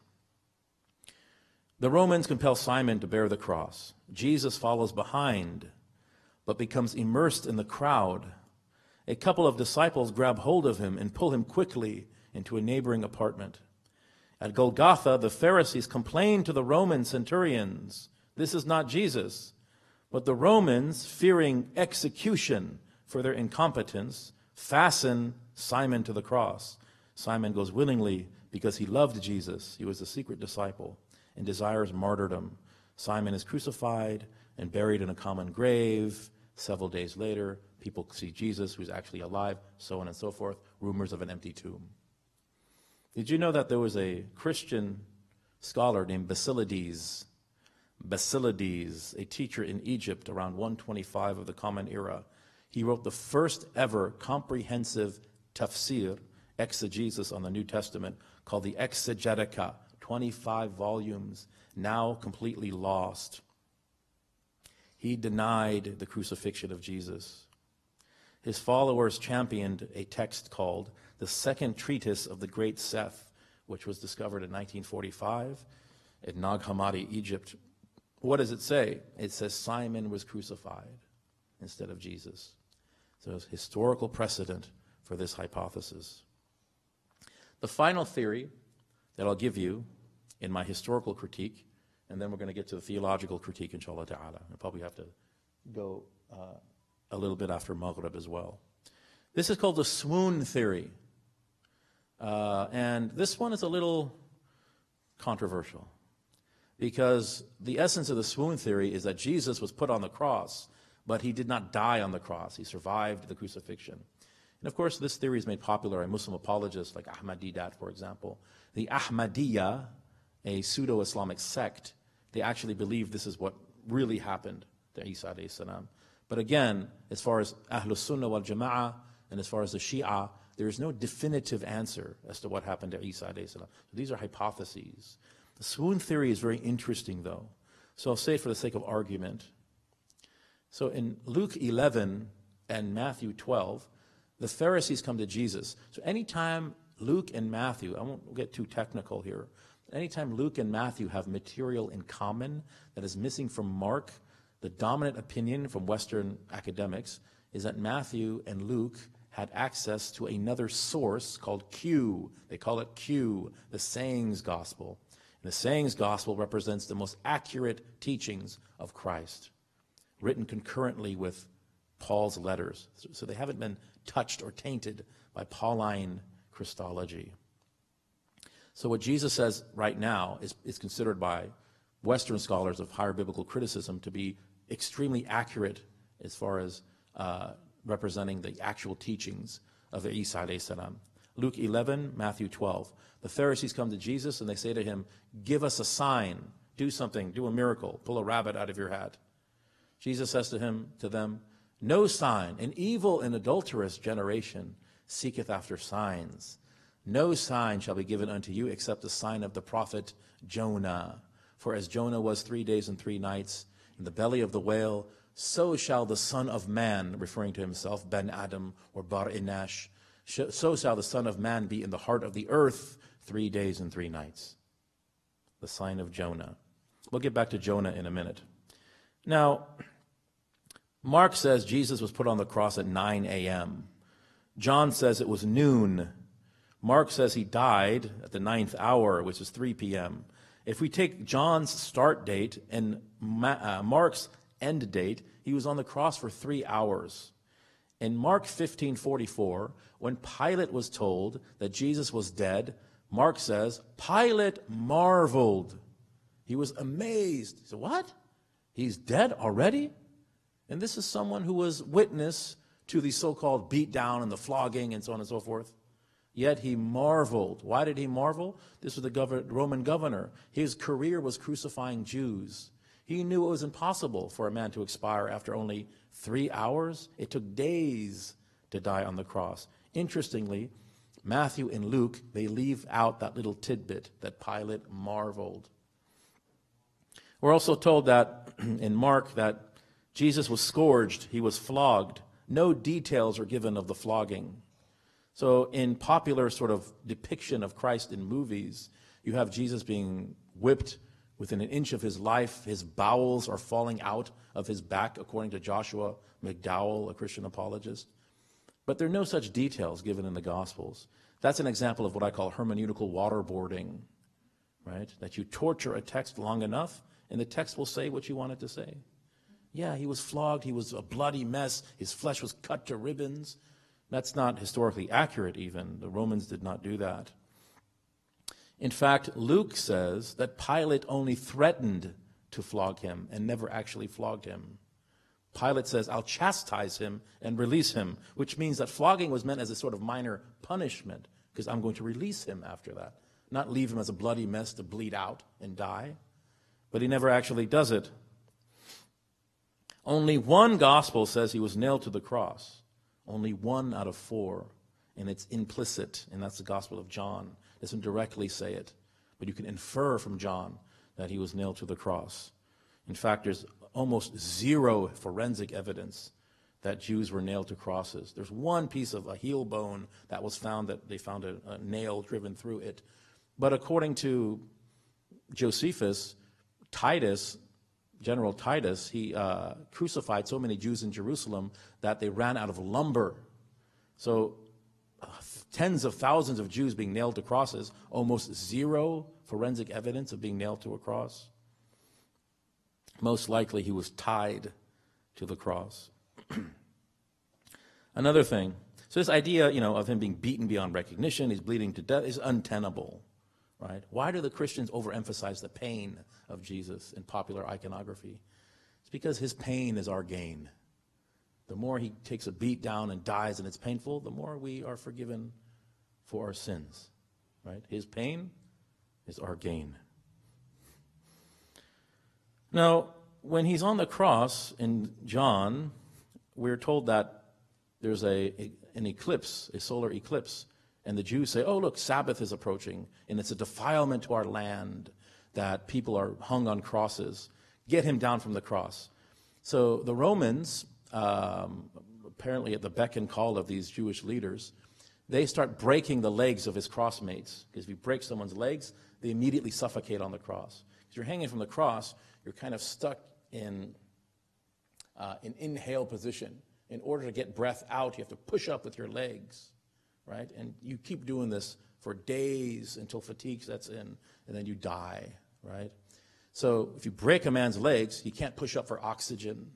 the Romans compel Simon to bear the cross. Jesus follows behind, but becomes immersed in the crowd. A couple of disciples grab hold of him and pull him quickly into a neighboring apartment. At Golgotha, the Pharisees complain to the Roman centurions this is not Jesus. But the Romans, fearing execution for their incompetence, fasten Simon to the cross. Simon goes willingly because he loved Jesus. He was a secret disciple and desires martyrdom. Simon is crucified and buried in a common grave. Several days later, people see Jesus, who's actually alive, so on and so forth. Rumors of an empty tomb. Did you know that there was a Christian scholar named Basilides? Basilides, a teacher in Egypt around 125 of the Common Era. He wrote the first ever comprehensive tafsir, exegesis on the New Testament, called the Exegetica, 25 volumes, now completely lost. He denied the crucifixion of Jesus. His followers championed a text called the Second Treatise of the Great Seth, which was discovered in 1945 at Nag Hammadi, Egypt. What does it say? It says Simon was crucified instead of Jesus. So there's historical precedent for this hypothesis. The final theory that I'll give you in my historical critique, and then we're going to get to the theological critique, inshallah ta'ala. I'll probably have to go uh, a little bit after Maghrib as well. This is called the swoon theory. Uh, and this one is a little controversial because the essence of the swoon theory is that Jesus was put on the cross, but he did not die on the cross. He survived the crucifixion. And of course, this theory is made popular by Muslim apologists like Ahmadiyyat, for example. The Ahmadiyya, a pseudo Islamic sect, they actually believe this is what really happened to Isa. Salam. But again, as far as Ahlus Sunnah wal Jama'ah and as far as the Shia, there is no definitive answer as to what happened to Isa. So these are hypotheses. The swoon theory is very interesting, though. So I'll say it for the sake of argument. So in Luke 11 and Matthew 12, the Pharisees come to Jesus. So anytime Luke and Matthew, I won't get too technical here, anytime Luke and Matthew have material in common that is missing from Mark, the dominant opinion from Western academics is that Matthew and Luke had access to another source called Q. They call it Q, the sayings gospel. And the sayings gospel represents the most accurate teachings of Christ, written concurrently with Paul's letters. So they haven't been touched or tainted by Pauline Christology. So, what Jesus says right now is, is considered by Western scholars of higher biblical criticism to be extremely accurate as far as uh, representing the actual teachings of Isa. Luke 11, Matthew 12. The Pharisees come to Jesus and they say to him, Give us a sign, do something, do a miracle, pull a rabbit out of your hat. Jesus says to him, to them, no sign. An evil and adulterous generation seeketh after signs. No sign shall be given unto you except the sign of the prophet Jonah. For as Jonah was three days and three nights in the belly of the whale, so shall the Son of Man, referring to himself, Ben Adam or Bar Inash, so shall the Son of Man be in the heart of the earth three days and three nights. The sign of Jonah. We'll get back to Jonah in a minute. Now, Mark says Jesus was put on the cross at 9 a.m. John says it was noon. Mark says he died at the ninth hour, which is 3 p.m. If we take John's start date and uh, Mark's end date, he was on the cross for three hours. In Mark 15:44, when Pilate was told that Jesus was dead, Mark says Pilate marveled. He was amazed. He said, "What? He's dead already?" And this is someone who was witness to the so called beatdown and the flogging and so on and so forth. Yet he marveled. Why did he marvel? This was the gov- Roman governor. His career was crucifying Jews. He knew it was impossible for a man to expire after only three hours. It took days to die on the cross. Interestingly, Matthew and Luke, they leave out that little tidbit that Pilate marveled. We're also told that in Mark that Jesus was scourged, he was flogged. No details are given of the flogging. So, in popular sort of depiction of Christ in movies, you have Jesus being whipped within an inch of his life. His bowels are falling out of his back, according to Joshua McDowell, a Christian apologist. But there are no such details given in the Gospels. That's an example of what I call hermeneutical waterboarding, right? That you torture a text long enough, and the text will say what you want it to say. Yeah, he was flogged. He was a bloody mess. His flesh was cut to ribbons. That's not historically accurate, even. The Romans did not do that. In fact, Luke says that Pilate only threatened to flog him and never actually flogged him. Pilate says, I'll chastise him and release him, which means that flogging was meant as a sort of minor punishment, because I'm going to release him after that, not leave him as a bloody mess to bleed out and die. But he never actually does it. Only one gospel says he was nailed to the cross. Only one out of four. And it's implicit, and that's the gospel of John. It doesn't directly say it, but you can infer from John that he was nailed to the cross. In fact, there's almost zero forensic evidence that Jews were nailed to crosses. There's one piece of a heel bone that was found that they found a, a nail driven through it. But according to Josephus, Titus General Titus, he uh, crucified so many Jews in Jerusalem that they ran out of lumber. So, uh, tens of thousands of Jews being nailed to crosses, almost zero forensic evidence of being nailed to a cross. Most likely, he was tied to the cross. Another thing, so this idea, you know, of him being beaten beyond recognition, he's bleeding to death, is untenable right? Why do the Christians overemphasize the pain of Jesus in popular iconography? It's because his pain is our gain. The more he takes a beat down and dies and it's painful, the more we are forgiven for our sins, right? His pain is our gain. Now, when he's on the cross in John, we're told that there's a, a an eclipse, a solar eclipse and the Jews say, oh, look, Sabbath is approaching, and it's a defilement to our land that people are hung on crosses. Get him down from the cross. So the Romans, um, apparently at the beck and call of these Jewish leaders, they start breaking the legs of his crossmates. Because if you break someone's legs, they immediately suffocate on the cross. Because you're hanging from the cross, you're kind of stuck in uh, an inhale position. In order to get breath out, you have to push up with your legs right? And you keep doing this for days until fatigue sets in, and then you die, right? So if you break a man's legs, he can't push up for oxygen.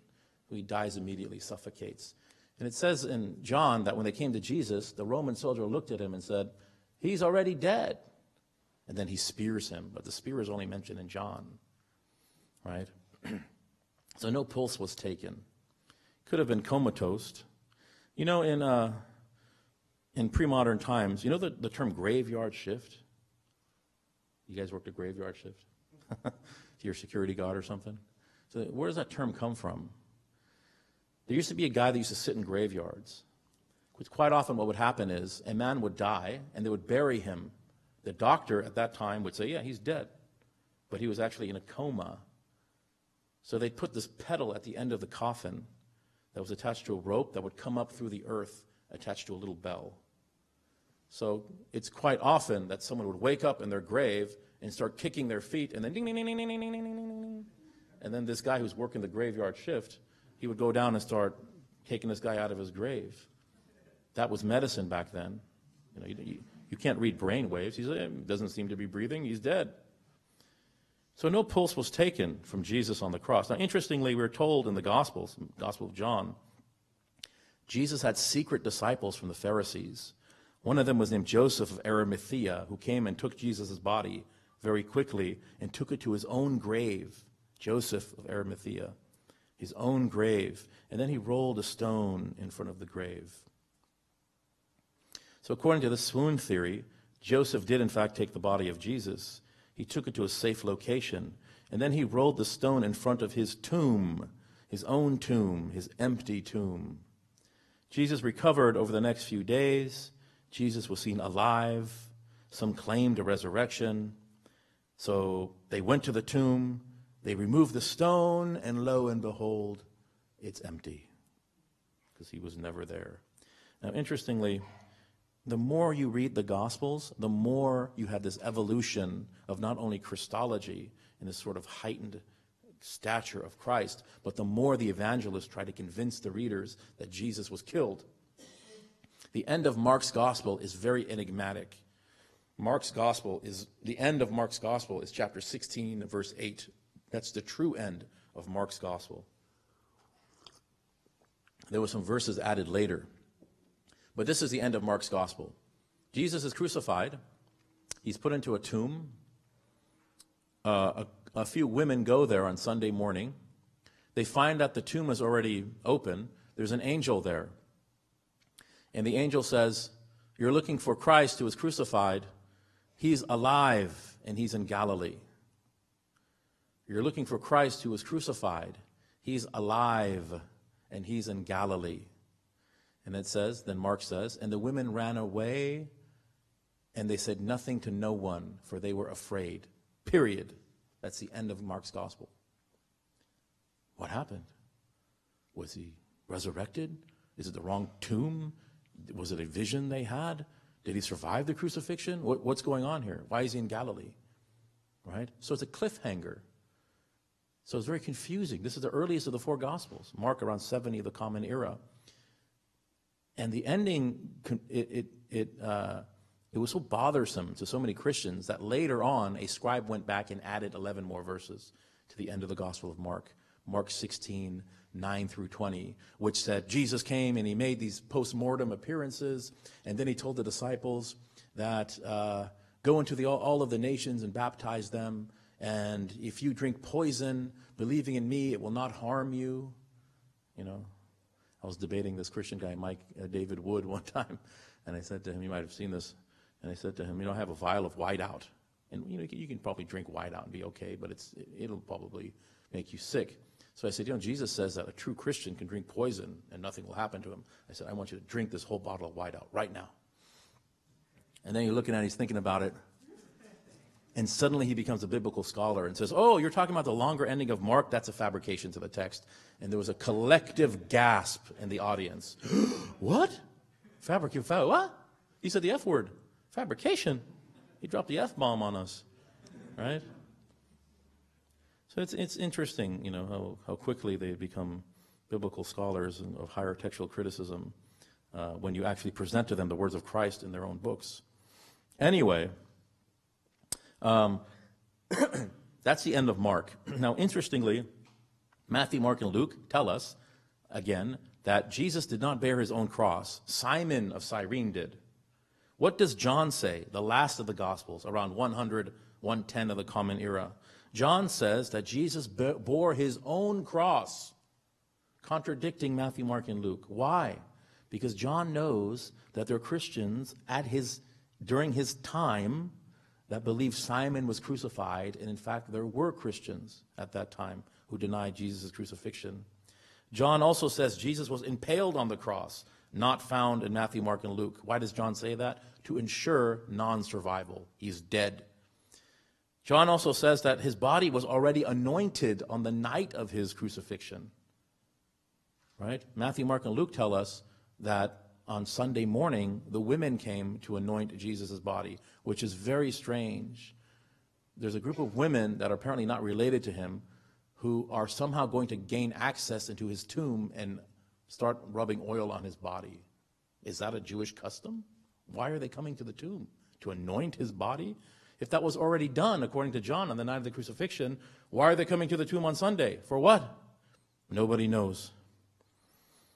He dies immediately, suffocates. And it says in John that when they came to Jesus, the Roman soldier looked at him and said, He's already dead. And then he spears him, but the spear is only mentioned in John, right? so no pulse was taken. Could have been comatose. You know, in uh, in pre-modern times, you know the, the term graveyard shift? You guys worked a graveyard shift? Your security guard or something? So where does that term come from? There used to be a guy that used to sit in graveyards. Which Quite often what would happen is a man would die and they would bury him. The doctor at that time would say, yeah, he's dead. But he was actually in a coma. So they'd put this pedal at the end of the coffin that was attached to a rope that would come up through the earth attached to a little bell. So it's quite often that someone would wake up in their grave and start kicking their feet, and then ding, ding, ding, ding, ding, ding, ding, ding. And then this guy who's working the graveyard shift, he would go down and start taking this guy out of his grave. That was medicine back then. You know, you, you, can't read brain waves. He eh, doesn't seem to be breathing. He's dead. So no pulse was taken from Jesus on the cross. Now, interestingly, we're told in the Gospels, Gospel of John, Jesus had secret disciples from the Pharisees one of them was named Joseph of Arimathea, who came and took Jesus' body very quickly and took it to his own grave. Joseph of Arimathea, his own grave. And then he rolled a stone in front of the grave. So, according to the swoon theory, Joseph did in fact take the body of Jesus. He took it to a safe location, and then he rolled the stone in front of his tomb, his own tomb, his empty tomb. Jesus recovered over the next few days. Jesus was seen alive. Some claimed a resurrection. So they went to the tomb, they removed the stone, and lo and behold, it's empty because he was never there. Now, interestingly, the more you read the Gospels, the more you have this evolution of not only Christology and this sort of heightened stature of Christ, but the more the evangelists try to convince the readers that Jesus was killed. The end of Mark's Gospel is very enigmatic. Mark's Gospel is the end of Mark's Gospel is chapter 16, verse 8. That's the true end of Mark's Gospel. There were some verses added later. But this is the end of Mark's gospel. Jesus is crucified. He's put into a tomb. Uh, a, a few women go there on Sunday morning. They find that the tomb is already open. There's an angel there. And the angel says, You're looking for Christ who was crucified. He's alive and he's in Galilee. You're looking for Christ who was crucified. He's alive and he's in Galilee. And it says, then Mark says, and the women ran away and they said nothing to no one, for they were afraid. Period. That's the end of Mark's gospel. What happened? Was he resurrected? Is it the wrong tomb? Was it a vision they had? Did he survive the crucifixion? What, what's going on here? Why is he in Galilee? Right? So it's a cliffhanger. So it's very confusing. This is the earliest of the four Gospels, Mark around 70 of the Common Era. And the ending, it, it, it, uh, it was so bothersome to so many Christians that later on a scribe went back and added 11 more verses to the end of the Gospel of Mark, Mark 16, 9 through 20, which said Jesus came and he made these post mortem appearances, and then he told the disciples that uh, go into the, all of the nations and baptize them. And if you drink poison, believing in me, it will not harm you. You know, I was debating this Christian guy, Mike uh, David Wood, one time, and I said to him, you might have seen this, and I said to him, you know, I have a vial of whiteout. And, you know, you can probably drink whiteout and be okay, but it's, it'll probably make you sick. So I said, you know, Jesus says that a true Christian can drink poison and nothing will happen to him. I said, I want you to drink this whole bottle of whiteout right now. And then you're looking at it, he's thinking about it. And suddenly he becomes a biblical scholar and says, Oh, you're talking about the longer ending of Mark? That's a fabrication to the text. And there was a collective gasp in the audience. what? Fabrication? What? He said the F word. Fabrication. He dropped the F bomb on us. Right? So it's, it's interesting, you know, how, how quickly they become biblical scholars of higher textual criticism uh, when you actually present to them the words of Christ in their own books. Anyway, um, that's the end of Mark. now, interestingly, Matthew, Mark, and Luke tell us, again, that Jesus did not bear his own cross. Simon of Cyrene did. What does John say, the last of the Gospels, around 100, 110 of the Common Era? John says that Jesus bore his own cross, contradicting Matthew, Mark, and Luke. Why? Because John knows that there are Christians at his, during his time that believed Simon was crucified, and in fact, there were Christians at that time who denied Jesus' crucifixion. John also says Jesus was impaled on the cross, not found in Matthew, Mark, and Luke. Why does John say that? To ensure non survival. He's dead. John also says that his body was already anointed on the night of his crucifixion. Right? Matthew, Mark, and Luke tell us that on Sunday morning, the women came to anoint Jesus' body, which is very strange. There's a group of women that are apparently not related to him who are somehow going to gain access into his tomb and start rubbing oil on his body. Is that a Jewish custom? Why are they coming to the tomb? To anoint his body? If that was already done, according to John, on the night of the crucifixion, why are they coming to the tomb on Sunday? For what? Nobody knows.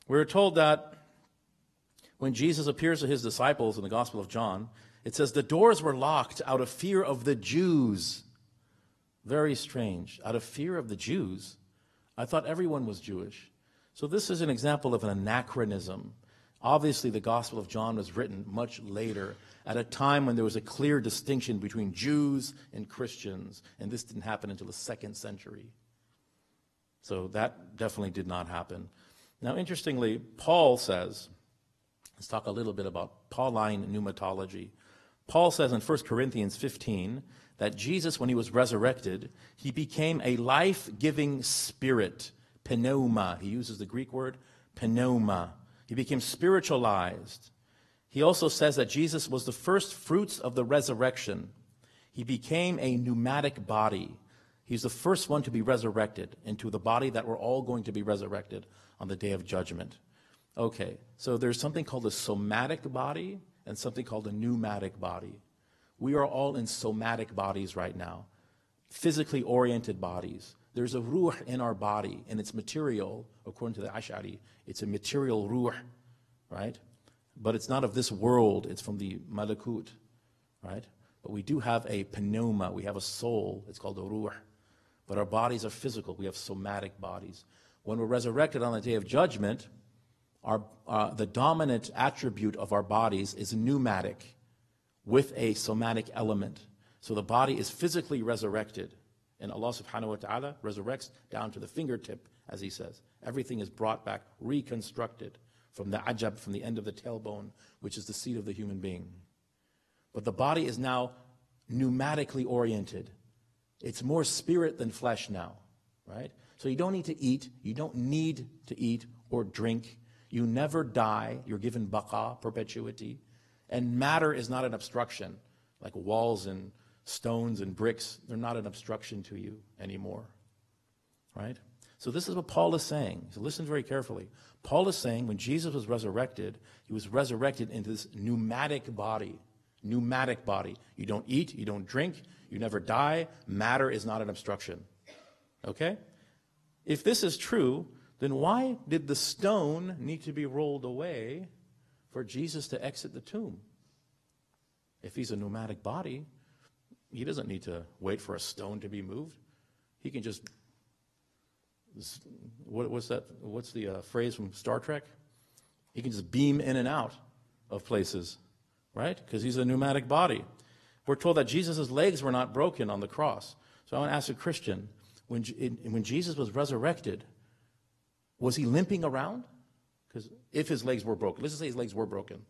We're told that when Jesus appears to his disciples in the Gospel of John, it says the doors were locked out of fear of the Jews. Very strange. Out of fear of the Jews. I thought everyone was Jewish. So this is an example of an anachronism. Obviously, the Gospel of John was written much later, at a time when there was a clear distinction between Jews and Christians, and this didn't happen until the second century. So that definitely did not happen. Now, interestingly, Paul says, let's talk a little bit about Pauline pneumatology. Paul says in 1 Corinthians 15 that Jesus, when he was resurrected, he became a life giving spirit, pneuma. He uses the Greek word pneuma. He became spiritualized. He also says that Jesus was the first fruits of the resurrection. He became a pneumatic body. He's the first one to be resurrected into the body that we're all going to be resurrected on the day of judgment. Okay, so there's something called a somatic body and something called a pneumatic body. We are all in somatic bodies right now, physically oriented bodies. There's a ruh in our body, and it's material, according to the Ash'ari. It's a material ruh, right? But it's not of this world, it's from the malakut, right? But we do have a pneuma, we have a soul, it's called a ruh. But our bodies are physical, we have somatic bodies. When we're resurrected on the day of judgment, our, uh, the dominant attribute of our bodies is pneumatic with a somatic element. So the body is physically resurrected. And Allah subhanahu wa ta'ala resurrects down to the fingertip, as He says. Everything is brought back, reconstructed from the ajab, from the end of the tailbone, which is the seat of the human being. But the body is now pneumatically oriented. It's more spirit than flesh now, right? So you don't need to eat, you don't need to eat or drink you never die. You're given baqa, perpetuity. And matter is not an obstruction, like walls and stones and bricks. They're not an obstruction to you anymore. Right? So this is what Paul is saying. So listen very carefully. Paul is saying when Jesus was resurrected, he was resurrected into this pneumatic body. Pneumatic body. You don't eat, you don't drink, you never die. Matter is not an obstruction. Okay? If this is true, then why did the stone need to be rolled away for Jesus to exit the tomb? If he's a pneumatic body, he doesn't need to wait for a stone to be moved. He can just what, what's that? What's the uh, phrase from Star Trek? He can just beam in and out of places, right? Because he's a pneumatic body. We're told that Jesus' legs were not broken on the cross. So I want to ask a Christian when, when Jesus was resurrected, was he limping around? Because if his legs were broken, let's just say his legs were broken,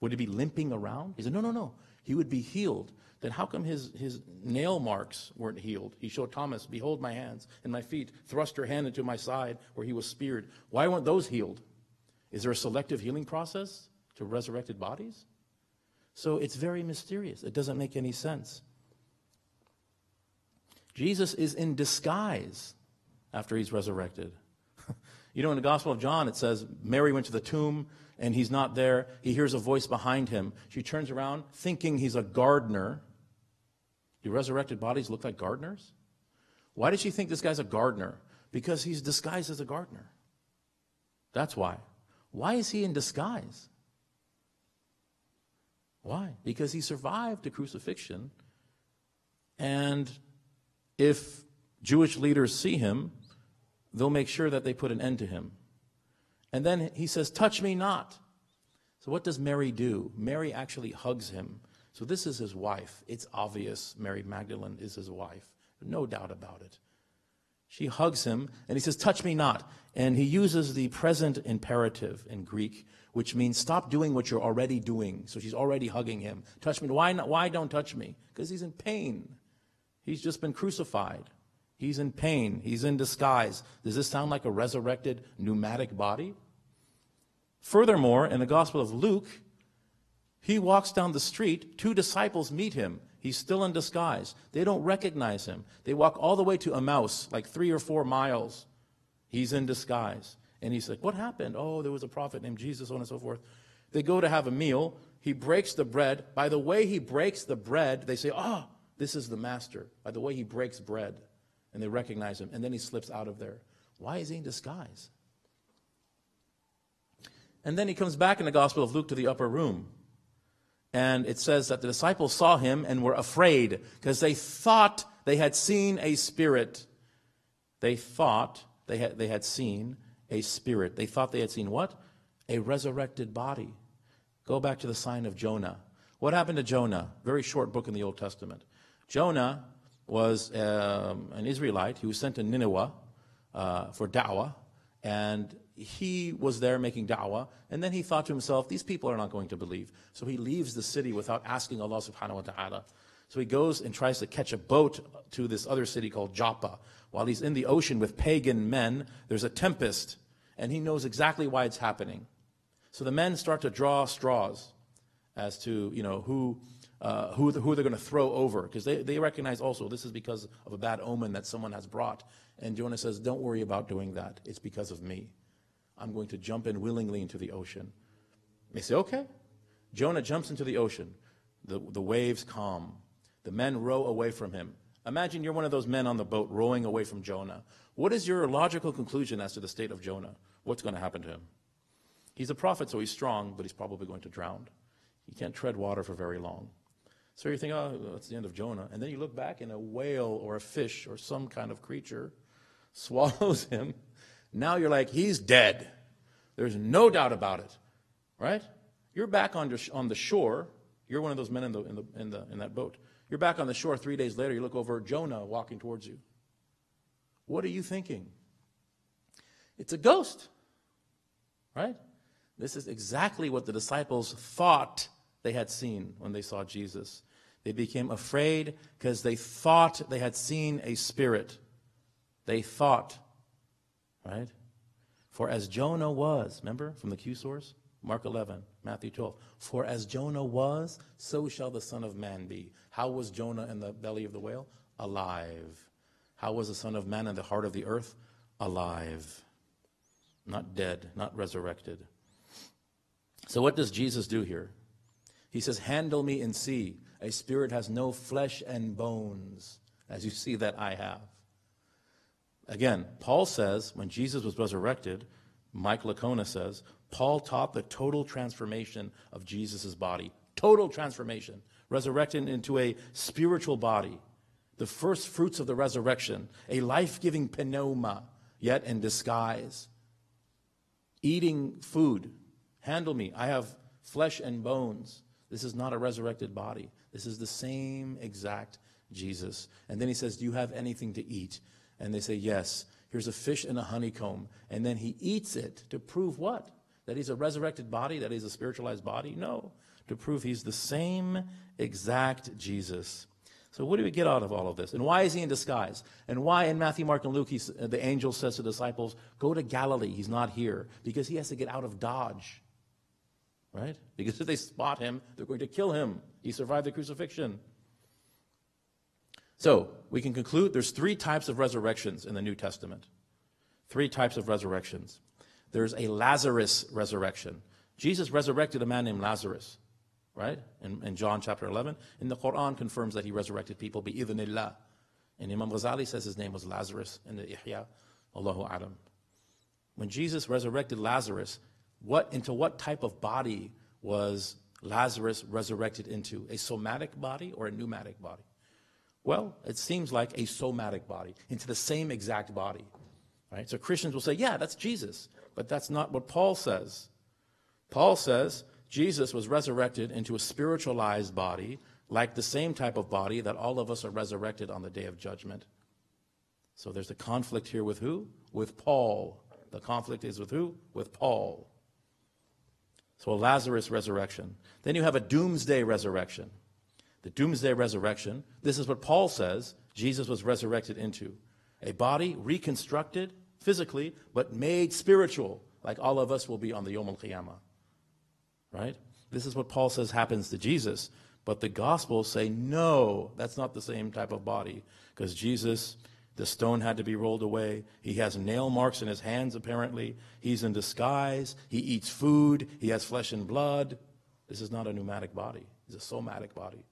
would he be limping around? He said, no, no, no. He would be healed. Then how come his, his nail marks weren't healed? He showed Thomas, Behold my hands and my feet. Thrust your hand into my side where he was speared. Why weren't those healed? Is there a selective healing process to resurrected bodies? So it's very mysterious. It doesn't make any sense. Jesus is in disguise after he's resurrected. You know, in the Gospel of John, it says Mary went to the tomb and he's not there. He hears a voice behind him. She turns around thinking he's a gardener. Do resurrected bodies look like gardeners? Why does she think this guy's a gardener? Because he's disguised as a gardener. That's why. Why is he in disguise? Why? Because he survived the crucifixion. And if Jewish leaders see him, they'll make sure that they put an end to him. And then he says, Touch me not. So what does Mary do? Mary actually hugs him. So this is his wife. It's obvious Mary Magdalene is his wife. No doubt about it. She hugs him and he says, Touch me not. And he uses the present imperative in Greek, which means stop doing what you're already doing. So she's already hugging him. Touch me. Why, not, why don't touch me? Because he's in pain. He's just been crucified. He's in pain. He's in disguise. Does this sound like a resurrected pneumatic body? Furthermore, in the Gospel of Luke, he walks down the street. Two disciples meet him. He's still in disguise. They don't recognize him. They walk all the way to Emmaus, like three or four miles. He's in disguise. And he's like, What happened? Oh, there was a prophet named Jesus, so on and so forth. They go to have a meal. He breaks the bread. By the way he breaks the bread, they say, Oh, this is the master. By the way he breaks bread and they recognize him, and then he slips out of there. Why is he in disguise? And then he comes back in the Gospel of Luke to the upper room. And it says that the disciples saw him and were afraid because they thought they had seen a spirit. They thought they had, they had seen a spirit. They thought they had seen what? a resurrected body. Go back to the sign of Jonah. What happened to Jonah? Very short book in the Old Testament. Jonah was um, an Israelite. He was sent to Nineveh uh, for da'wah, and he was there making da'wah, and then he thought to himself, these people are not going to believe. So he leaves the city without asking Allah subhanahu wa ta'ala. So he goes and tries to catch a boat to this other city called Joppa. While he's in the ocean with pagan men, there's a tempest, and he knows exactly why it's happening. So the men start to draw straws as to, you know, who, uh, who, who they're going to throw over, because they, they recognize also this is because of a bad omen that someone has brought. And Jonah says, don't worry about doing that. It's because of me. I'm going to jump in willingly into the ocean. They say, okay. Jonah jumps into the ocean. The, the waves calm. The men row away from him. Imagine you're one of those men on the boat rowing away from Jonah. What is your logical conclusion as to the state of Jonah? What's going to happen to him? He's a prophet, so he's strong, but he's probably going to drown. He can't tread water for very long. So you think, oh, that's the end of Jonah. And then you look back, and a whale or a fish or some kind of creature swallows him. Now you're like, he's dead. There's no doubt about it, right? You're back on, on the shore. You're one of those men in, the, in, the, in, the, in that boat. You're back on the shore three days later. You look over Jonah walking towards you. What are you thinking? It's a ghost, right? This is exactly what the disciples thought they had seen when they saw Jesus. They became afraid because they thought they had seen a spirit. They thought, right? For as Jonah was, remember from the Q source? Mark 11, Matthew 12. For as Jonah was, so shall the Son of Man be. How was Jonah in the belly of the whale? Alive. How was the Son of Man in the heart of the earth? Alive. Not dead, not resurrected. So, what does Jesus do here? He says, Handle me and see. A spirit has no flesh and bones, as you see that I have. Again, Paul says when Jesus was resurrected, Mike Licona says, Paul taught the total transformation of Jesus' body. Total transformation. Resurrected into a spiritual body. The first fruits of the resurrection. A life giving pneuma, yet in disguise. Eating food. Handle me. I have flesh and bones. This is not a resurrected body. This is the same exact Jesus. And then he says, Do you have anything to eat? And they say, Yes. Here's a fish and a honeycomb. And then he eats it to prove what? That he's a resurrected body, that he's a spiritualized body? No, to prove he's the same exact Jesus. So, what do we get out of all of this? And why is he in disguise? And why in Matthew, Mark, and Luke, uh, the angel says to the disciples, Go to Galilee. He's not here. Because he has to get out of Dodge. Right? Because if they spot him, they're going to kill him. He survived the crucifixion. So, we can conclude there's three types of resurrections in the New Testament. Three types of resurrections. There's a Lazarus resurrection. Jesus resurrected a man named Lazarus, right? In, in John chapter 11. And the Quran confirms that he resurrected people bi'idhnillah. And Imam Ghazali says his name was Lazarus in the Ihya. Allahu A'lam. When Jesus resurrected Lazarus, what, into what type of body was Lazarus resurrected into? A somatic body or a pneumatic body? Well, it seems like a somatic body, into the same exact body. Right? So Christians will say, yeah, that's Jesus. But that's not what Paul says. Paul says Jesus was resurrected into a spiritualized body, like the same type of body that all of us are resurrected on the day of judgment. So there's a conflict here with who? With Paul. The conflict is with who? With Paul. So a Lazarus resurrection. Then you have a doomsday resurrection. The doomsday resurrection, this is what Paul says Jesus was resurrected into a body reconstructed physically, but made spiritual, like all of us will be on the Yom Al Qiyamah. Right? This is what Paul says happens to Jesus. But the Gospels say, no, that's not the same type of body. Because Jesus, the stone had to be rolled away. He has nail marks in his hands, apparently. He's in disguise. He eats food. He has flesh and blood. This is not a pneumatic body, it's a somatic body.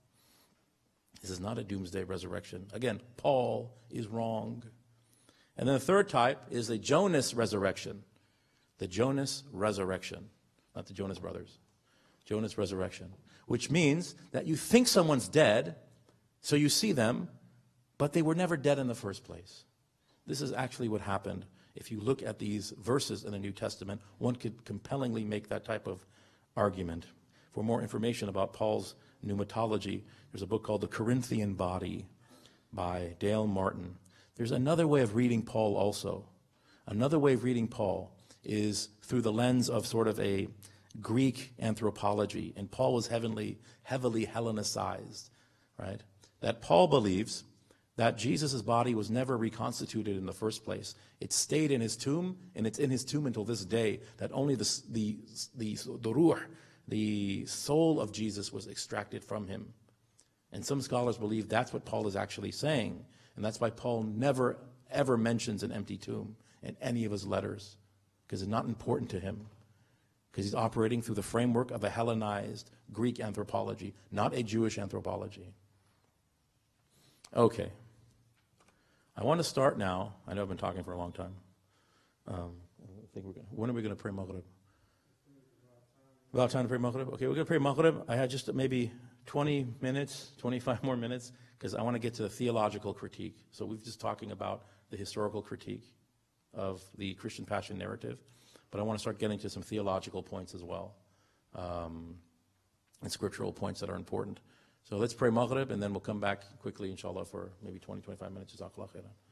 This is not a doomsday resurrection. Again, Paul is wrong. And then the third type is the Jonas resurrection. The Jonas resurrection, not the Jonas brothers. Jonas resurrection, which means that you think someone's dead, so you see them, but they were never dead in the first place. This is actually what happened if you look at these verses in the New Testament, one could compellingly make that type of argument. For more information about Paul's pneumatology, there's a book called The Corinthian Body by Dale Martin. There's another way of reading Paul also. Another way of reading Paul is through the lens of sort of a Greek anthropology, and Paul was heavily, heavily Hellenicized, right? That Paul believes that Jesus' body was never reconstituted in the first place. It stayed in his tomb, and it's in his tomb until this day, that only the, the, the, the ruh, the soul of Jesus was extracted from him. And some scholars believe that's what Paul is actually saying, and that's why Paul never, ever mentions an empty tomb in any of his letters, because it's not important to him because he's operating through the framework of a Hellenized Greek anthropology, not a Jewish anthropology. Okay. I want to start now. I know I've been talking for a long time. Um, I think we're gonna, when are we going to pray Maghrib? About time to pray Maghrib? Okay, we're going to pray Maghrib. I had just maybe 20 minutes, 25 more minutes, because I want to get to the theological critique. So we've just talking about the historical critique of the Christian Passion narrative but I want to start getting to some theological points as well, um, and scriptural points that are important. So let's pray Maghrib, and then we'll come back quickly, inshallah, for maybe 20, 25 minutes. Jazakallah khairan.